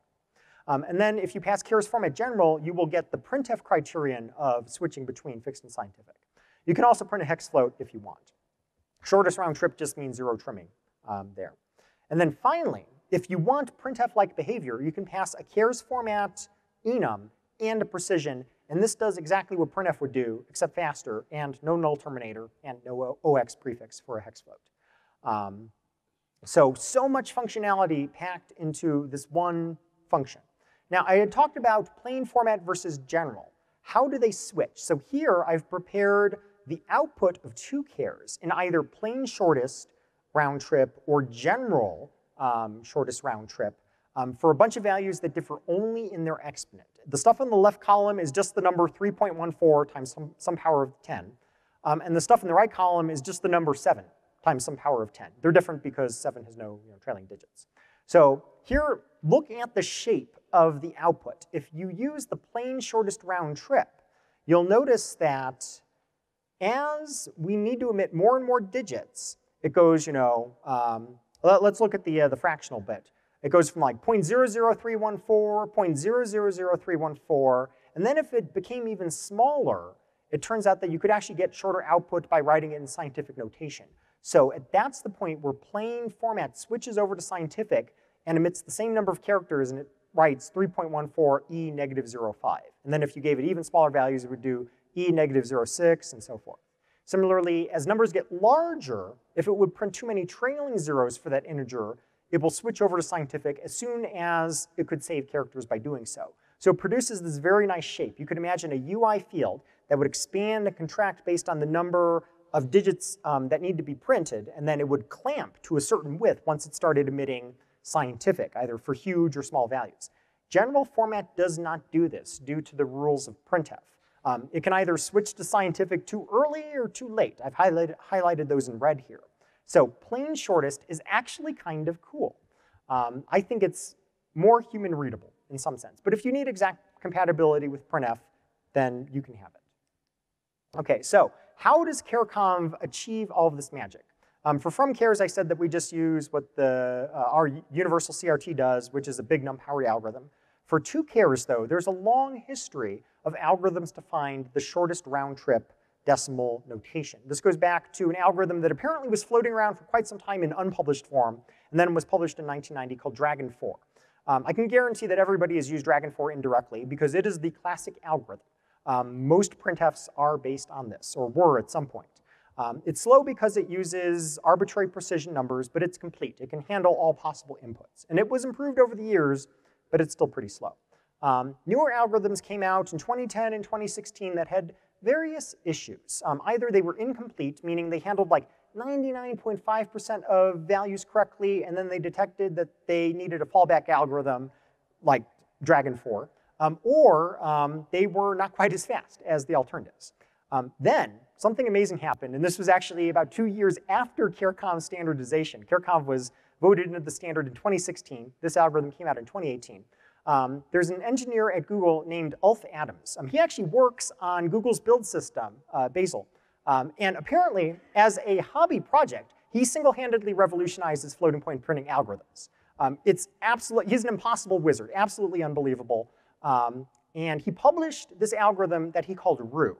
Um, and then if you pass chars format general, you will get the printf criterion of switching between fixed and scientific. You can also print a hex float if you want. Shortest round trip just means zero trimming um, there. And then finally, if you want printf-like behavior, you can pass a chars format enum and a precision, and this does exactly what printf would do, except faster, and no null terminator, and no 0x prefix for a hex float. Um, so, so much functionality packed into this one function. Now, I had talked about plain format versus general. How do they switch? So here I've prepared the output of to_chars in either plain shortest round trip or general um, shortest round trip um, for a bunch of values that differ only in their exponent. The stuff in the left column is just the number 3.14 times some, some power of 10. Um, and the stuff in the right column is just the number 7 times some power of 10. They're different because 7 has no you know, trailing digits. So here, look at the shape of the output. If you use the plain shortest round trip, you'll notice that as we need to emit more and more digits, it goes, you know, um, let, us look at the, uh, the fractional bit. It goes from like 0.00314, 0.000314, and then if it became even smaller, it turns out that you could actually get shorter output by writing it in scientific notation. So that's the point where plain format switches over to scientific and emits the same number of characters and it writes 3.14 E negative 05. And then if you gave it even smaller values, it would do e negative 0.6 and so forth. Similarly, as numbers get larger, if it would print too many trailing zeros for that integer, it will switch over to scientific as soon as it could save characters by doing so. So it produces this very nice shape. You could imagine a UI field that would expand and contract based on the number of digits um, that need to be printed, and then it would clamp to a certain width once it started emitting scientific, either for huge or small values. General format does not do this due to the rules of printf. Um, it can either switch to scientific too early or too late. I've highlighted, highlighted those in red here. So plain shortest is actually kind of cool. Um, I think it's more human readable in some sense. But if you need exact compatibility with printf, then you can have it. Okay, so how does charconv achieve all of this magic? Um, for from_chars, I said that we just use what the, uh, our universal CRT does, which is a big NumPower algorithm. For to_chars, though, there's a long history of algorithms to find the shortest round trip decimal notation. This goes back to an algorithm that apparently was floating around for quite some time in unpublished form, and then was published in 1990 called Dragon 4. Um, I can guarantee that everybody has used Dragon 4 indirectly because it is the classic algorithm. Um, most printfs are based on this, or were at some point. Um, it's slow because it uses arbitrary precision numbers, but it's complete. It can handle all possible inputs. And it was improved over the years, but it's still pretty slow. Um, newer algorithms came out in 2010 and 2016 that had various issues. Um, either they were incomplete, meaning they handled like 99.5% of values correctly, and then they detected that they needed a fallback algorithm like Dragon 4, um, or um, they were not quite as fast as the alternatives. Um, then something amazing happened, and this was actually about two years after charconv standardization. charconv was voted into the standard in 2016. This algorithm came out in 2018. Um, there's an engineer at Google named Ulf Adams. Um, he actually works on Google's build system, uh, Bazel. Um, and apparently, as a hobby project, he single-handedly revolutionizes floating point printing algorithms. Um, it's absolutely, he's an impossible wizard, absolutely unbelievable. Um, and he published this algorithm that he called Ryu.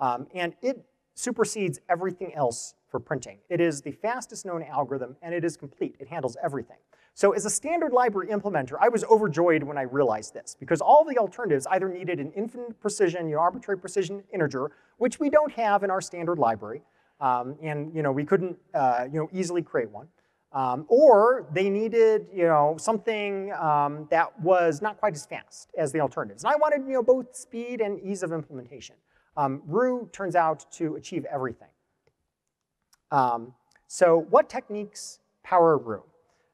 Um, and it supersedes everything else for printing. It is the fastest known algorithm, and it is complete. It handles everything. So as a standard library implementer, I was overjoyed when I realized this, because all the alternatives either needed an infinite precision, you know, arbitrary precision integer, which we don't have in our standard library, um, and you know, we couldn't uh, you know, easily create one. Um, or they needed you know, something um, that was not quite as fast as the alternatives. And I wanted you know, both speed and ease of implementation. Um, Ryu turns out to achieve everything. Um, so what techniques power Ryu?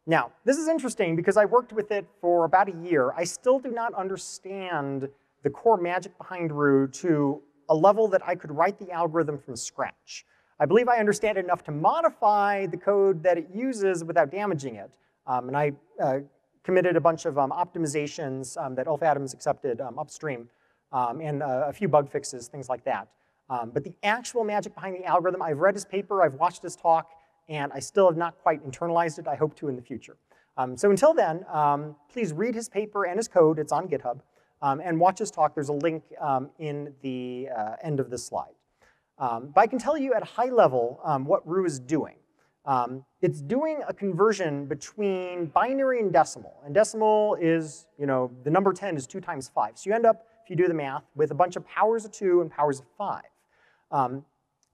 Now, this is interesting because I worked with it for about a year. I still do not understand the core magic behind Ryu to a level that I could write the algorithm from scratch. I believe I understand enough to modify the code that it uses without damaging it. Um, and I uh, committed a bunch of um, optimizations um, that Ulf Adams accepted um, upstream um, and uh, a few bug fixes, things like that. Um, but the actual magic behind the algorithm, I've read his paper, I've watched his talk, and I still have not quite internalized it. I hope to in the future. Um, so until then, um, please read his paper and his code. It's on GitHub. Um, and watch his talk. There's a link um, in the uh, end of this slide. but I can tell you at a high level what Ryu is doing. Um, it's doing a conversion between binary and decimal. And decimal is, you know, the number 10 is 2 times 5. So you end up if you do the math, with a bunch of powers of 2 and powers of 5. Um,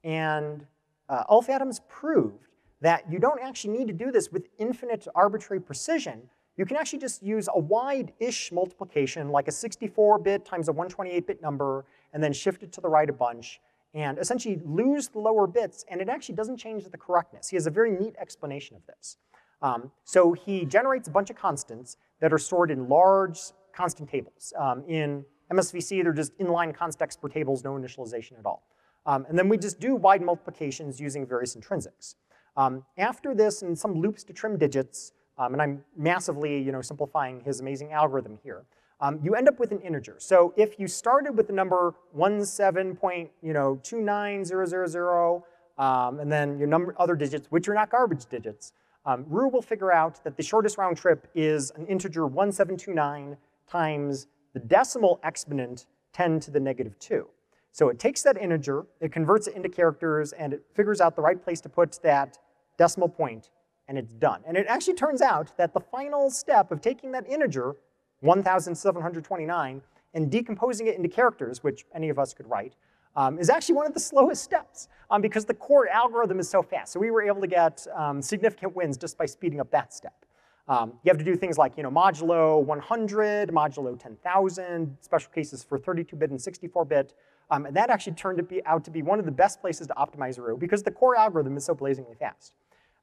and uh, Ulf Adams proved that you don't actually need to do this with infinite arbitrary precision. You can actually just use a wide-ish multiplication, like a 64-bit times a 128-bit number, and then shift it to the right a bunch, and essentially lose the lower bits, and it actually doesn't change the correctness. He has a very neat explanation of this. Um, so he generates a bunch of constants that are stored in large constant tables um, in MSVC, they're just inline constexpr tables, no initialization at all. Um, and then we just do wide multiplications using various intrinsics. Um, after this, and some loops to trim digits, um, and I'm massively you know, simplifying his amazing algorithm here, um, you end up with an integer. So if you started with the number 17.29000, um, and then your number other digits, which are not garbage digits, um, Ryu will figure out that the shortest round trip is an integer 1729 times the decimal exponent 10 to the negative 2. So it takes that integer, it converts it into characters, and it figures out the right place to put that decimal point, and it's done. And it actually turns out that the final step of taking that integer, 1,729, and decomposing it into characters, which any of us could write, um, is actually one of the slowest steps um, because the core algorithm is so fast. So we were able to get um, significant wins just by speeding up that step. Um, you have to do things like you know, modulo 100, modulo 10,000, special cases for 32-bit and 64-bit. Um, and that actually turned to be, out to be one of the best places to optimize Ryu because the core algorithm is so blazingly fast.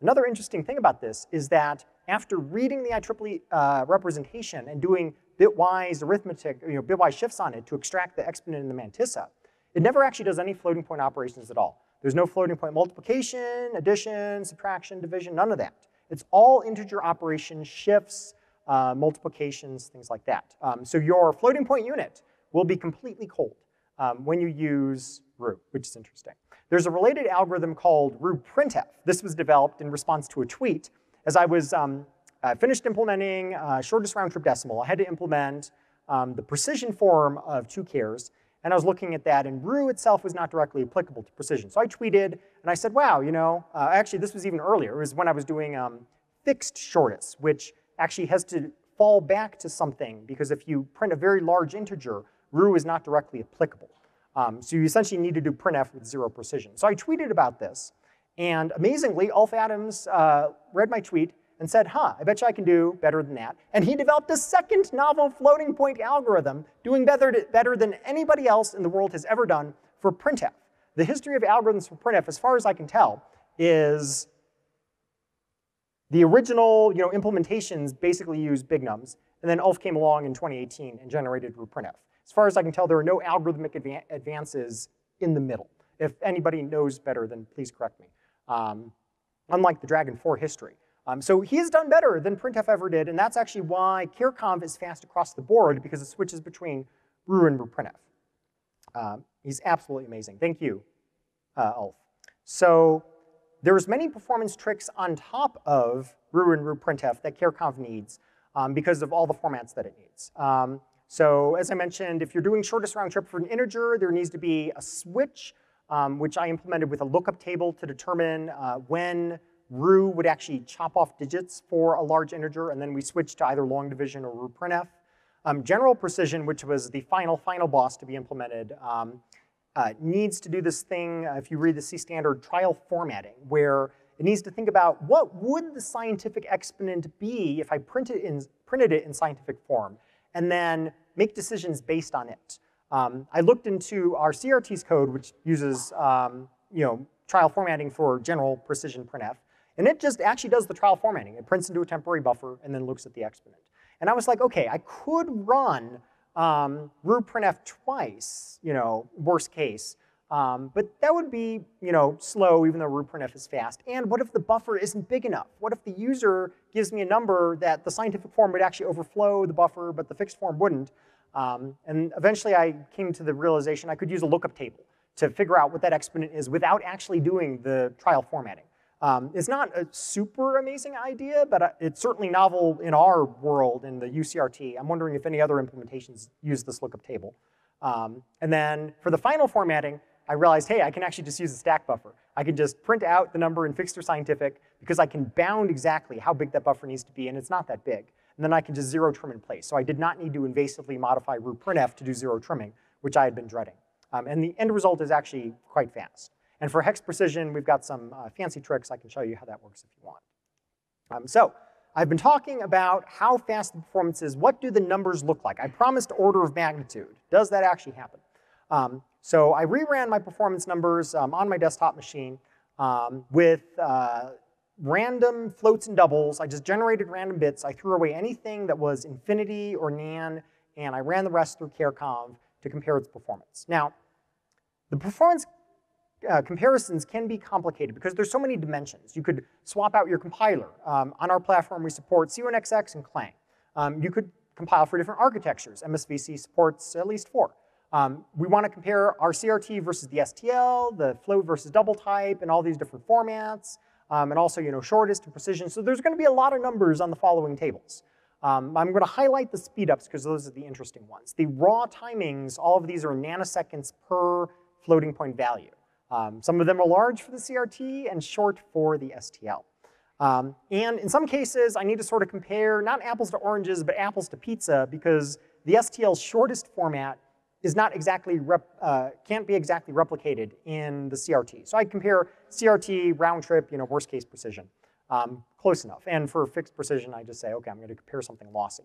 Another interesting thing about this is that after reading the IEEE uh, representation and doing bitwise arithmetic, you know, bitwise shifts on it to extract the exponent and the mantissa, it never actually does any floating point operations at all. There's no floating point multiplication, addition, subtraction, division, none of that. It's all integer operations, shifts, uh, multiplications, things like that. Um, so your floating point unit will be completely cold um, when you use Ryu, which is interesting. There's a related algorithm called Ryu-printf. This was developed in response to a tweet. As I was um, uh, finished implementing uh, shortest round trip decimal, I had to implement um, the precision form of to_chars, and I was looking at that, and Ryu itself was not directly applicable to precision. So I tweeted, and I said, wow, you know, uh, actually this was even earlier. It was when I was doing um, fixed shortest, which actually has to fall back to something, because if you print a very large integer, Ryu is not directly applicable. Um, so you essentially need to do printf with zero precision. So I tweeted about this, and amazingly, Ulf Adams uh, read my tweet and said, huh, I bet you I can do better than that. And he developed a second novel floating point algorithm doing better, better than anybody else in the world has ever done for printf. The history of algorithms for printf, as far as I can tell, is the original you know, implementations basically use big nums, and then Ulf came along in 2018 and generated Ryu Printf. As far as I can tell, there are no algorithmic adva advances in the middle. If anybody knows better, then please correct me. Um, unlike the Dragon 4 history. Um, so he's done better than printf ever did, and that's actually why charconv is fast across the board because it switches between Ryu and Ryu Printf. Um, he's absolutely amazing. Thank you, uh, Ulf. So there's many performance tricks on top of Ryu and Ryu Printf that charconv needs um, because of all the formats that it needs. Um, so as I mentioned, if you're doing shortest round trip for an integer, there needs to be a switch, um, which I implemented with a lookup table to determine uh, when Ryu would actually chop off digits for a large integer, and then we switched to either long division or Ryu Printf. Um, general precision, which was the final, final boss to be implemented, um, uh, needs to do this thing, uh, if you read the C standard, trial formatting, where it needs to think about what would the scientific exponent be if I printed, in, printed it in scientific form and then make decisions based on it. Um, I looked into our CRT's code, which uses um, you know, trial formatting for general precision printf, and it just actually does the trial formatting. It prints into a temporary buffer and then looks at the exponent. And I was like, okay, I could run um, twice, you know, worst case, um, but that would be, you know, slow even though Ryu Printf is fast. And what if the buffer isn't big enough? What if the user gives me a number that the scientific form would actually overflow the buffer, but the fixed form wouldn't? Um, and eventually I came to the realization I could use a lookup table to figure out what that exponent is without actually doing the trial formatting. Um, it's not a super amazing idea, but uh, it's certainly novel in our world in the UCRT. I'm wondering if any other implementations use this lookup table. Um, and then for the final formatting, I realized, hey, I can actually just use a stack buffer. I can just print out the number in fixed or scientific because I can bound exactly how big that buffer needs to be, and it's not that big. And then I can just zero trim in place. So I did not need to invasively modify Ryu Printf to do zero trimming, which I had been dreading. Um, and the end result is actually quite fast. And for hex precision, we've got some uh, fancy tricks. I can show you how that works if you want. Um, so I've been talking about how fast the performance is. What do the numbers look like? I promised order of magnitude. Does that actually happen? Um, so I reran my performance numbers um, on my desktop machine um, with uh, random floats and doubles. I just generated random bits. I threw away anything that was infinity or nan, and I ran the rest through charconv to compare its performance. Now, the performance uh, comparisons can be complicated because there's so many dimensions. You could swap out your compiler. Um, on our platform, we support C1XX and Clang. Um, you could compile for different architectures. MSVC supports at least four. Um, we want to compare our CRT versus the STL, the float versus double type, and all these different formats, um, and also you know shortest and precision. So there's going to be a lot of numbers on the following tables. Um, I'm going to highlight the speedups because those are the interesting ones. The raw timings, all of these are nanoseconds per floating point value. Um, some of them are large for the CRT and short for the STL. Um, and in some cases, I need to sort of compare not apples to oranges, but apples to pizza because the STL's shortest format is not exactly, uh, can't be exactly replicated in the CRT. So I compare CRT, round trip, you know, worst case precision. Um, close enough. And for fixed precision, I just say, okay, I'm going to compare something lossy.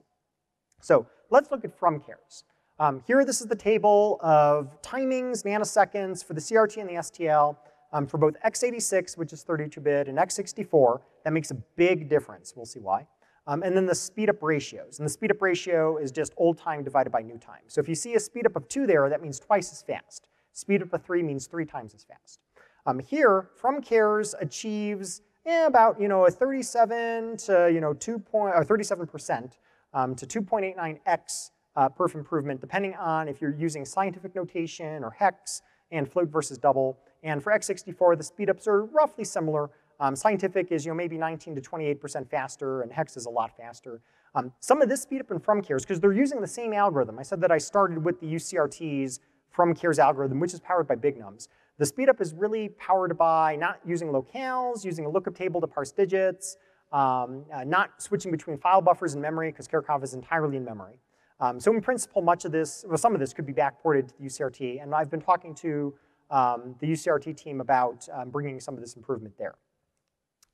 So let's look at from chars. Um, here, this is the table of timings, nanoseconds for the CRT and the STL um, for both x86, which is 32-bit, and x64. That makes a big difference. We'll see why. Um, and then the speedup ratios. And the speedup ratio is just old time divided by new time. So if you see a speedup of two there, that means twice as fast. Speedup of three means three times as fast. Um, here, from_chars achieves eh, about you know a 37 to you know 2 point or 37 percent um, to 2.89x uh, perf improvement, depending on if you're using scientific notation or hex. and float versus double. And for x64, the speedups are roughly similar. Um, scientific is you know, maybe 19 to 28% faster, and hex is a lot faster. Um, some of this speedup in from from_chars, because they're using the same algorithm. I said that I started with the UCRT's from_chars algorithm, which is powered by BigNums. The speedup is really powered by not using locales, using a lookup table to parse digits, um, uh, not switching between file buffers and memory, because charconv is entirely in memory. Um, so in principle, much of this, well, some of this could be backported to the UCRT, and I've been talking to um, the UCRT team about um, bringing some of this improvement there.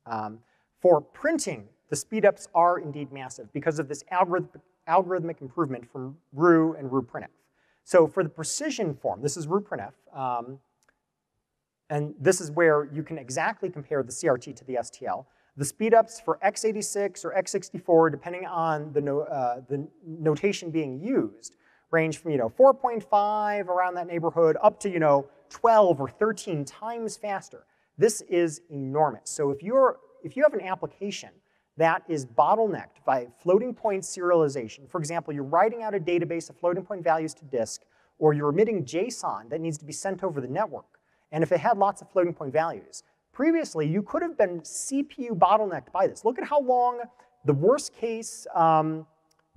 Um, for printing, the speedups are indeed massive because of this algorithmic, algorithmic improvement from Ryu and Ryu Printf. So for the precision form, this is Ryu Printf, um, and this is where you can exactly compare the CRT to the STL. The speedups for x86 or x64, depending on the, no, uh, the notation being used, range from you know 4.5 around that neighborhood up to you know 12 or 13 times faster. This is enormous. So if you're if you have an application that is bottlenecked by floating point serialization, for example, you're writing out a database of floating point values to disk, or you're emitting JSON that needs to be sent over the network, and if it had lots of floating point values, previously you could have been CPU bottlenecked by this. Look at how long the worst case um,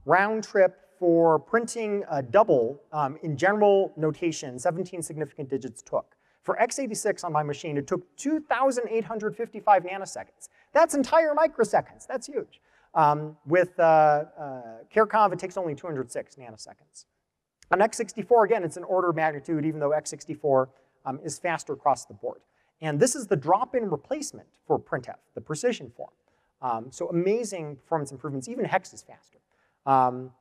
round trip for printing a double um, in general notation, 17 significant digits took. For x86 on my machine, it took 2,855 nanoseconds. That's entire microseconds. That's huge. Um, with uh, uh, charconv, it takes only 206 nanoseconds. On x64, again, it's an order of magnitude, even though x64 um, is faster across the board. And this is the drop-in replacement for printf, the precision form. Um, so amazing performance improvements. Even hex is faster. Um,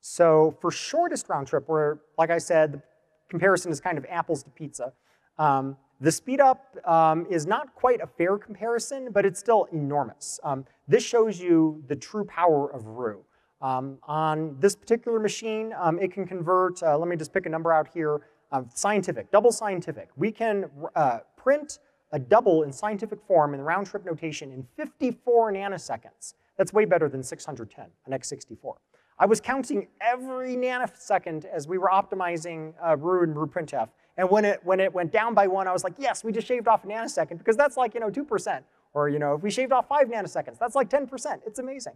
so for shortest round trip, where, like I said, the comparison is kind of apples to pizza, um, the speed up um, is not quite a fair comparison, but it's still enormous. Um, this shows you the true power of Ryu. Um, on this particular machine, it can convert, uh, let me just pick a number out here, um, scientific, double scientific. We can uh, print a double in scientific form in round trip notation in 54 nanoseconds. That's way better than 610 on x64. I was counting every nanosecond as we were optimizing uh, Ryu and Ryu Printf, and when it, when it went down by one, I was like, yes, we just shaved off a nanosecond because that's like, you know, 2%. Or, you know, if we shaved off five nanoseconds, that's like 10%. It's amazing.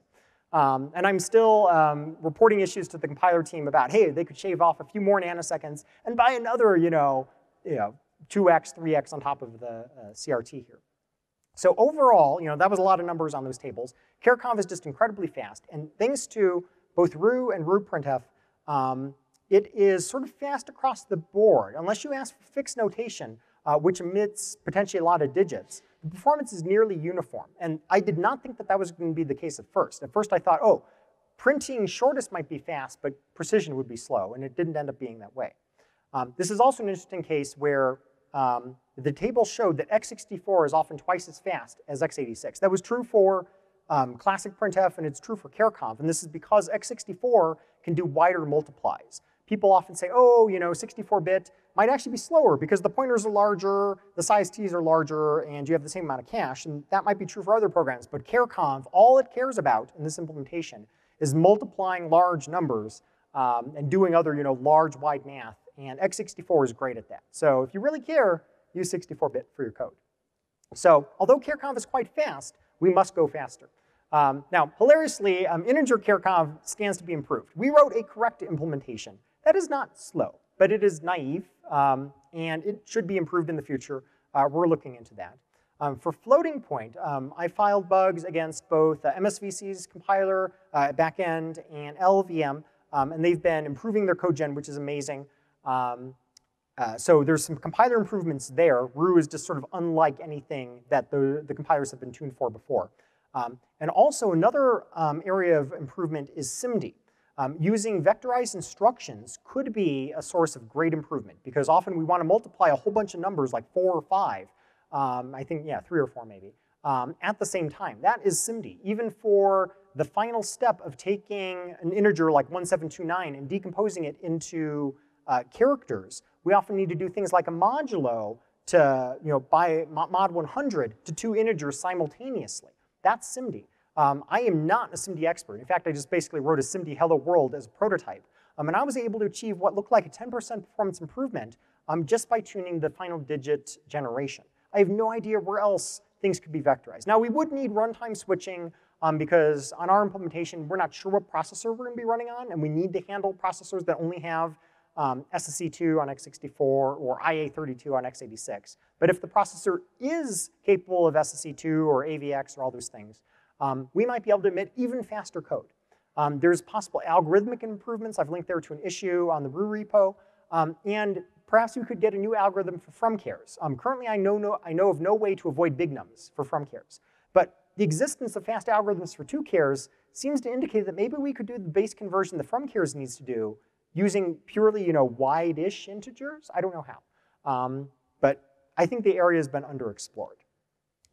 Um, and I'm still um, reporting issues to the compiler team about, hey, they could shave off a few more nanoseconds and buy another, you know, you know 2x, 3x on top of the uh, CRT here. So overall, you know, that was a lot of numbers on those tables. charconv is just incredibly fast. And thanks to both Ryu and Ryu Printf, um, it is sort of fast across the board. Unless you ask for fixed notation, uh, which emits potentially a lot of digits, the performance is nearly uniform. And I did not think that that was going to be the case at first. At first I thought, oh, printing shortest might be fast, but precision would be slow, and it didn't end up being that way. Um, this is also an interesting case where um, the table showed that x64 is often twice as fast as x86. That was true for um, classic printf, and it's true for charconv, and this is because x64 can do wider multiplies people often say, oh, you know, 64-bit might actually be slower because the pointers are larger, the size_t's are larger, and you have the same amount of cache. And that might be true for other programs. But charconv, all it cares about in this implementation is multiplying large numbers um, and doing other, you know, large, wide math. And x64 is great at that. So if you really care, use 64-bit for your code. So although charconv is quite fast, we must go faster. Um, now, hilariously, um, integer charconv stands to be improved. We wrote a correct implementation that is not slow, but it is naive, um, and it should be improved in the future. Uh, we're looking into that. Um, for floating point, um, I filed bugs against both uh, MSVC's compiler, uh, backend, and LLVM, um, and they've been improving their code gen, which is amazing. Um, uh, so there's some compiler improvements there. Ryu is just sort of unlike anything that the, the compilers have been tuned for before. Um, and also another um, area of improvement is SIMD. Um, using vectorized instructions could be a source of great improvement because often we want to multiply a whole bunch of numbers like four or five, um, I think, yeah, three or four maybe, um, at the same time. That is SIMD. Even for the final step of taking an integer like 1729 and decomposing it into uh, characters, we often need to do things like a modulo to, you know, by mod 100 to two integers simultaneously. That's SIMD. Um, I am not a SIMD expert. In fact, I just basically wrote a SIMD hello world as a prototype. Um, and I was able to achieve what looked like a 10% performance improvement um, just by tuning the final digit generation. I have no idea where else things could be vectorized. Now, we would need runtime switching um, because on our implementation, we're not sure what processor we're going to be running on, and we need to handle processors that only have um, SSE2 on x64 or IA32 on x86. But if the processor is capable of SSE2 or AVX or all those things, um, we might be able to emit even faster code. Um, there's possible algorithmic improvements. I've linked there to an issue on the Ryu repo. Um, and perhaps we could get a new algorithm for from_chars. Um, currently, I know, no, I know of no way to avoid big nums for from_chars. But the existence of fast algorithms for to_chars seems to indicate that maybe we could do the base conversion the from_chars needs to do using purely you know, wide-ish integers. I don't know how. Um, but I think the area has been underexplored.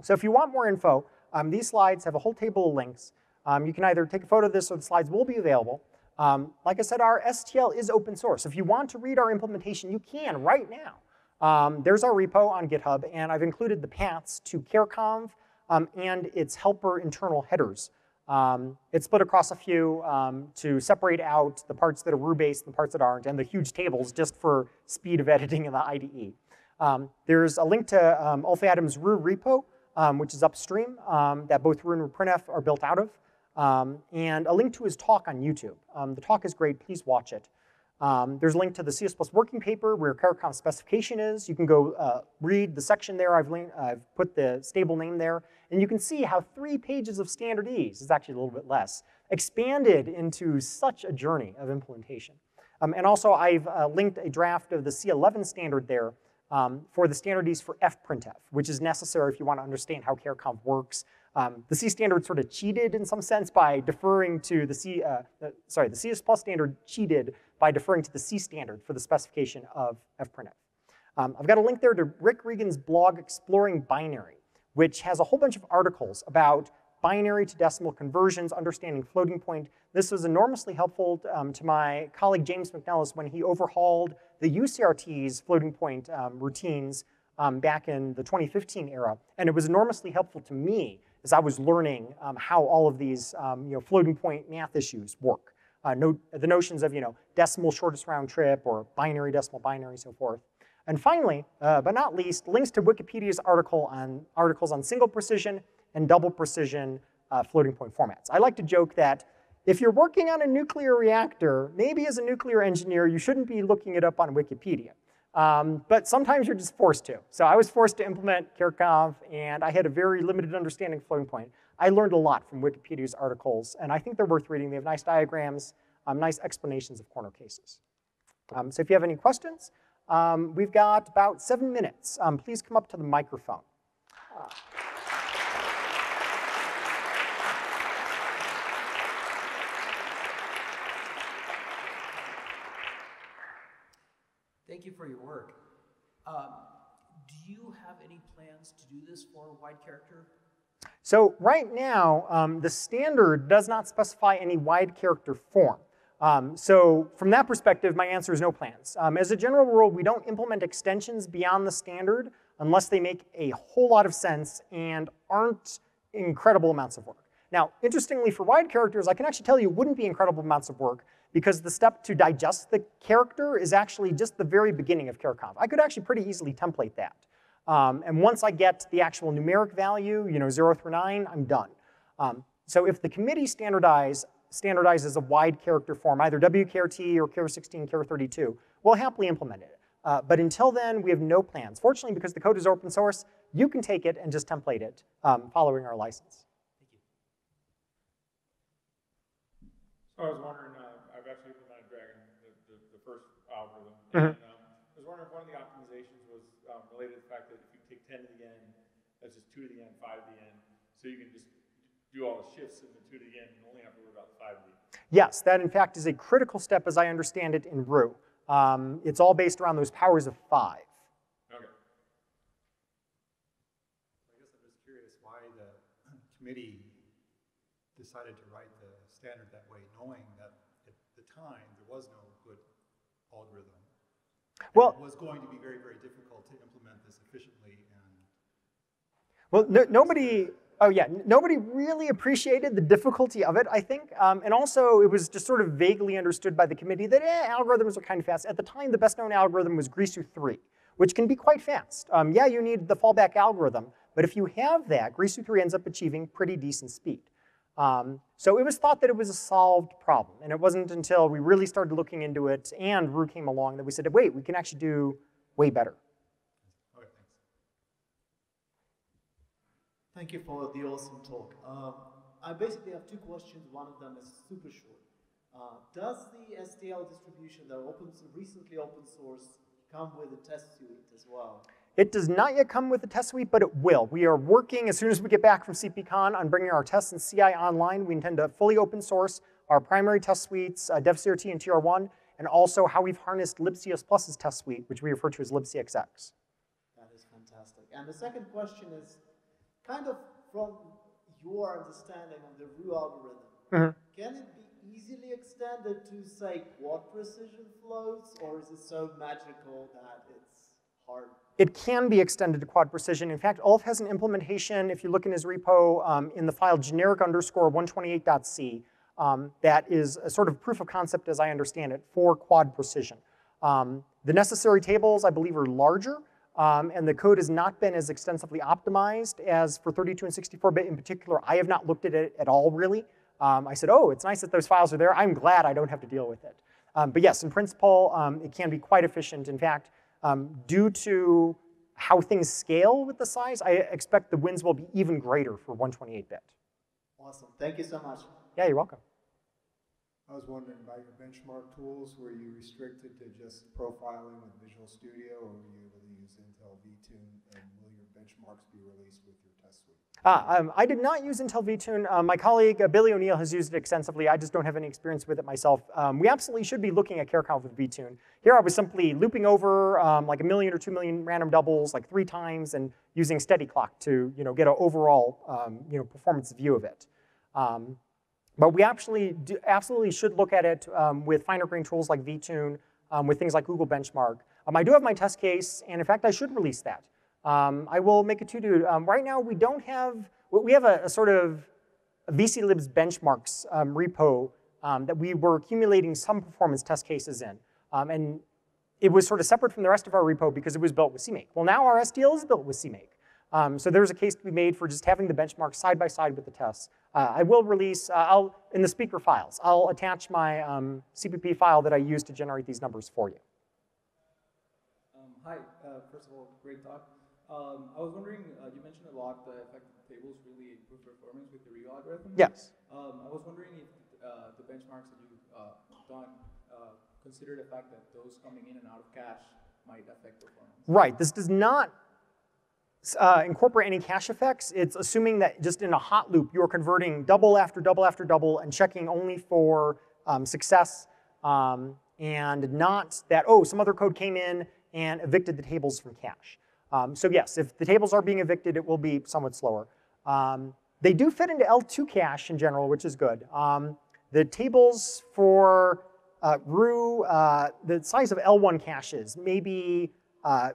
So if you want more info, um, these slides have a whole table of links. Um, you can either take a photo of this or the slides will be available. Um, like I said, our STL is open source. If you want to read our implementation, you can right now. Um, there's our repo on GitHub, and I've included the paths to charconv um, and its helper internal headers. Um, it's split across a few to separate out the parts that are Ryu-based and the parts that aren't, and the huge tables just for speed of editing in the IDE. There's a link to um, Ulf Adams' Ryu repo, um, which is upstream, um, that both Ryu and printf are built out of, and a link to his talk on YouTube. the talk is great, please watch it. Um, there's a link to the Plus working paper where charconv specification is. You can go uh, read the section there. I've, linked, I've, put the stable name there. And you can see how three pages of Standardese, is actually a little bit less, expanded into such a journey of implementation. Um, and also I've uh, linked a draft of the C11 standard there um, for the Standardese for fprintf, which is necessary if you want to understand how charconv works. Um, the C standard sort of cheated in some sense by deferring to the C, uh, the, sorry, the C++ standard cheated by deferring to the C standard for the specification of fprintf. Um, I've got a link there to Rick Regan's blog, Exploring Binary, which has a whole bunch of articles about binary to decimal conversions, understanding floating point. This was enormously helpful um, to my colleague James McNellis when he overhauled the UCRT's floating point um, routines um, back in the 2015 era. And it was enormously helpful to me as I was learning um, how all of these um, you know, floating point math issues work uh, no, the notions of you know, decimal shortest round trip or binary decimal binary, so forth. And finally, uh, but not least, links to Wikipedia's article on articles on single precision and double precision uh, floating point formats. I like to joke that if you're working on a nuclear reactor, maybe as a nuclear engineer, you shouldn't be looking it up on Wikipedia. Um, but sometimes you're just forced to. So I was forced to implement charconv, and I had a very limited understanding of floating point. I learned a lot from Wikipedia's articles, and I think they're worth reading. They have nice diagrams, um, nice explanations of corner cases. Um, so if you have any questions, um, we've got about seven minutes. Um, please come up to the microphone. Uh, Thank you for your work. Um, do you have any plans to do this for wide character so right now, um, the standard does not specify any wide character form. Um, so from that perspective, my answer is no plans. Um, as a general rule, we don't implement extensions beyond the standard unless they make a whole lot of sense and aren't incredible amounts of work. Now, interestingly, for wide characters, I can actually tell you it wouldn't be incredible amounts of work because the step to digest the character is actually just the very beginning of charconv. I could actually pretty easily template that. Um, and once I get the actual numeric value, you know, 0 through 9, I'm done. Um, so if the committee standardize, standardizes a wide character form, either wchar_t or char16_t, char32_t, we'll happily implement it. Uh, but until then, we have no plans. Fortunately, because the code is open source, you can take it and just template it um, following our license. Thank you. So I was wondering, uh, I've actually implemented Dragon, the, the, the first algorithm. Mm -hmm. and, um, I was wondering if one of the optimizations was um, related to the fact that if you take 10 to the n, that's just 2 to the n, 5 to the n. So you can just do all the shifts in the 2 to the n and only have to worry about the 5 to the n. Yes, that in fact is a critical step as I understand it in Ryu. Um, it's all based around those powers of 5. Okay. I guess I'm just curious why the committee decided to write the standard that way, knowing that at the time there was no good algorithm. Well, it was going to be very, very difficult to implement this efficiently. And well, no, nobody, Oh yeah, nobody really appreciated the difficulty of it, I think. Um, and also, it was just sort of vaguely understood by the committee that eh, algorithms are kind of fast. At the time, the best known algorithm was Grisu 3, which can be quite fast. Um, yeah, you need the fallback algorithm, but if you have that, Grisu 3 ends up achieving pretty decent speed. Um, so it was thought that it was a solved problem. And it wasn't until we really started looking into it and Ryu came along that we said, wait, we can actually do way better. Thank you for the awesome talk. Um, I basically have two questions. One of them is super short. Uh, does the STL distribution that open, recently open source come with a test suite as well? It does not yet come with a test suite, but it will. We are working as soon as we get back from CppCon on bringing our tests and CI online. We intend to fully open source our primary test suites, uh, DevCRT and TR1, and also how we've harnessed libcs+'s test suite, which we refer to as libcxx. That is fantastic. And the second question is kind of from your understanding of the Ryu algorithm. Mhm. Can it be easily extended to, say, quad precision floats, or is it so magical that it's? It can be extended to quad precision. In fact, Ulf has an implementation, if you look in his repo, um, in the file generic underscore 128.c, um, that is a sort of proof of concept, as I understand it, for quad precision. Um, the necessary tables, I believe, are larger, um, and the code has not been as extensively optimized as for 32 and 64-bit in particular. I have not looked at it at all, really. Um, I said, oh, it's nice that those files are there. I'm glad I don't have to deal with it. Um, but yes, in principle, um, it can be quite efficient. In fact, um, due to how things scale with the size, I expect the wins will be even greater for 128-bit. Awesome. Thank you so much. Yeah, you're welcome. I was wondering about your benchmark tools, were you restricted to just profiling with Visual Studio, or were you able to use Intel vTune, and will your benchmarks be released with your test suite? Ah, um, I did not use Intel vTune. Uh, my colleague uh, Billy O'Neill has used it extensively. I just don't have any experience with it myself. Um, we absolutely should be looking at charconv with vTune. Here I was simply looping over um, like a million or two million random doubles like three times and using steady clock to you know, get an overall um, you know, performance view of it. Um, but we actually do, absolutely should look at it um, with finer grained tools like vTune, um, with things like Google Benchmark. Um, I do have my test case, and in fact, I should release that. Um, I will make a to-do. Um, right now, we don't have, we have a, a sort of VCLibs benchmarks um, repo that we were accumulating some performance test cases in. and it was sort of separate from the rest of our repo because it was built with CMake. Well, now our STL is built with CMake. Um, so there's a case to be made for just having the benchmark side by side with the tests. Uh, I will release, uh, I'll, in the speaker files, I'll attach my um, CPP file that I use to generate these numbers for you. Um, hi, uh, first of all, great talk. Um, I was wondering, uh, you mentioned a lot the effect that tables really improve performance with the Ryu algorithm. Yes. Um, I was wondering if uh, the benchmarks that you've uh, done uh, consider the fact that those coming in and out of cache might affect performance. Right, this does not uh, incorporate any cache effects. It's assuming that just in a hot loop, you're converting double after double after double and checking only for um, success um, and not that, oh, some other code came in and evicted the tables from cache. Um, so yes, if the tables are being evicted, it will be somewhat slower. Um, they do fit into L2 cache in general, which is good. Um, the tables for uh, Ryu, uh, the size of L1 caches, maybe uh,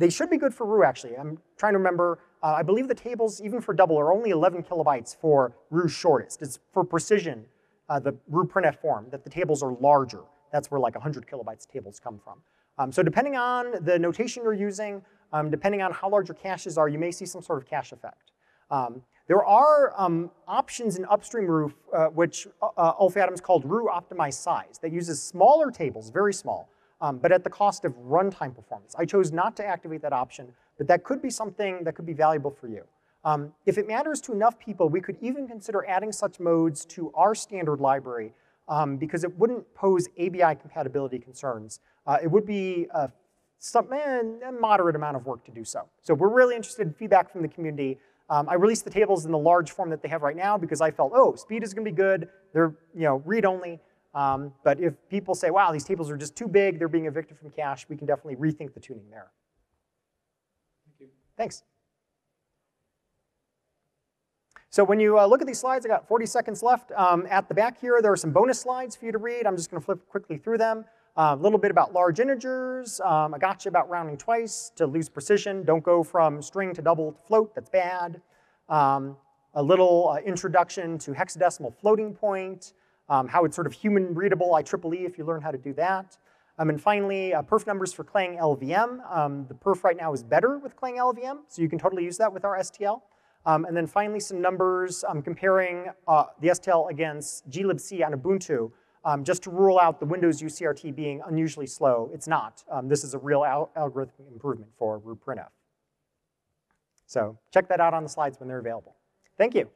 they should be good for Ryu, actually. I'm trying to remember. Uh, I believe the tables, even for double, are only 11 kilobytes for Ryu's shortest. It's for precision, uh, the Ryu printf form, that the tables are larger. That's where like 100 kilobytes tables come from. Um, so depending on the notation you're using, um, depending on how large your caches are, you may see some sort of cache effect. Um, there are um, options in upstream Ryu, uh, which uh, uh, Ulf Adams called Ryu optimized size, that uses smaller tables, very small, um, but at the cost of runtime performance. I chose not to activate that option, but that could be something that could be valuable for you. Um, if it matters to enough people, we could even consider adding such modes to our standard library um, because it wouldn't pose ABI compatibility concerns. Uh, it would be a, some, eh, a moderate amount of work to do so. So we're really interested in feedback from the community. Um, I released the tables in the large form that they have right now because I felt, oh, speed is going to be good. They're you know read-only. Um, but if people say, wow, these tables are just too big, they're being evicted from cache, we can definitely rethink the tuning there. Thank you. Thanks. So when you uh, look at these slides, I got 40 seconds left. Um, at the back here, there are some bonus slides for you to read. I'm just going to flip quickly through them. Uh, a little bit about large integers. Um, I got you about rounding twice to lose precision. Don't go from string to double to float. That's bad. um, a little uh, introduction to hexadecimal floating point, um, how it's sort of human readable IEEE if you learn how to do that. Um, and finally, uh, perf numbers for Clang LLVM. Um, the perf right now is better with Clang LLVM, so you can totally use that with our STL. Um, and then finally, some numbers um, comparing uh, the STL against glibc on Ubuntu, um, just to rule out the Windows UCRT being unusually slow. It's not. Um, this is a real al algorithmic improvement for Ryu Printf. So check that out on the slides when they're available. Thank you.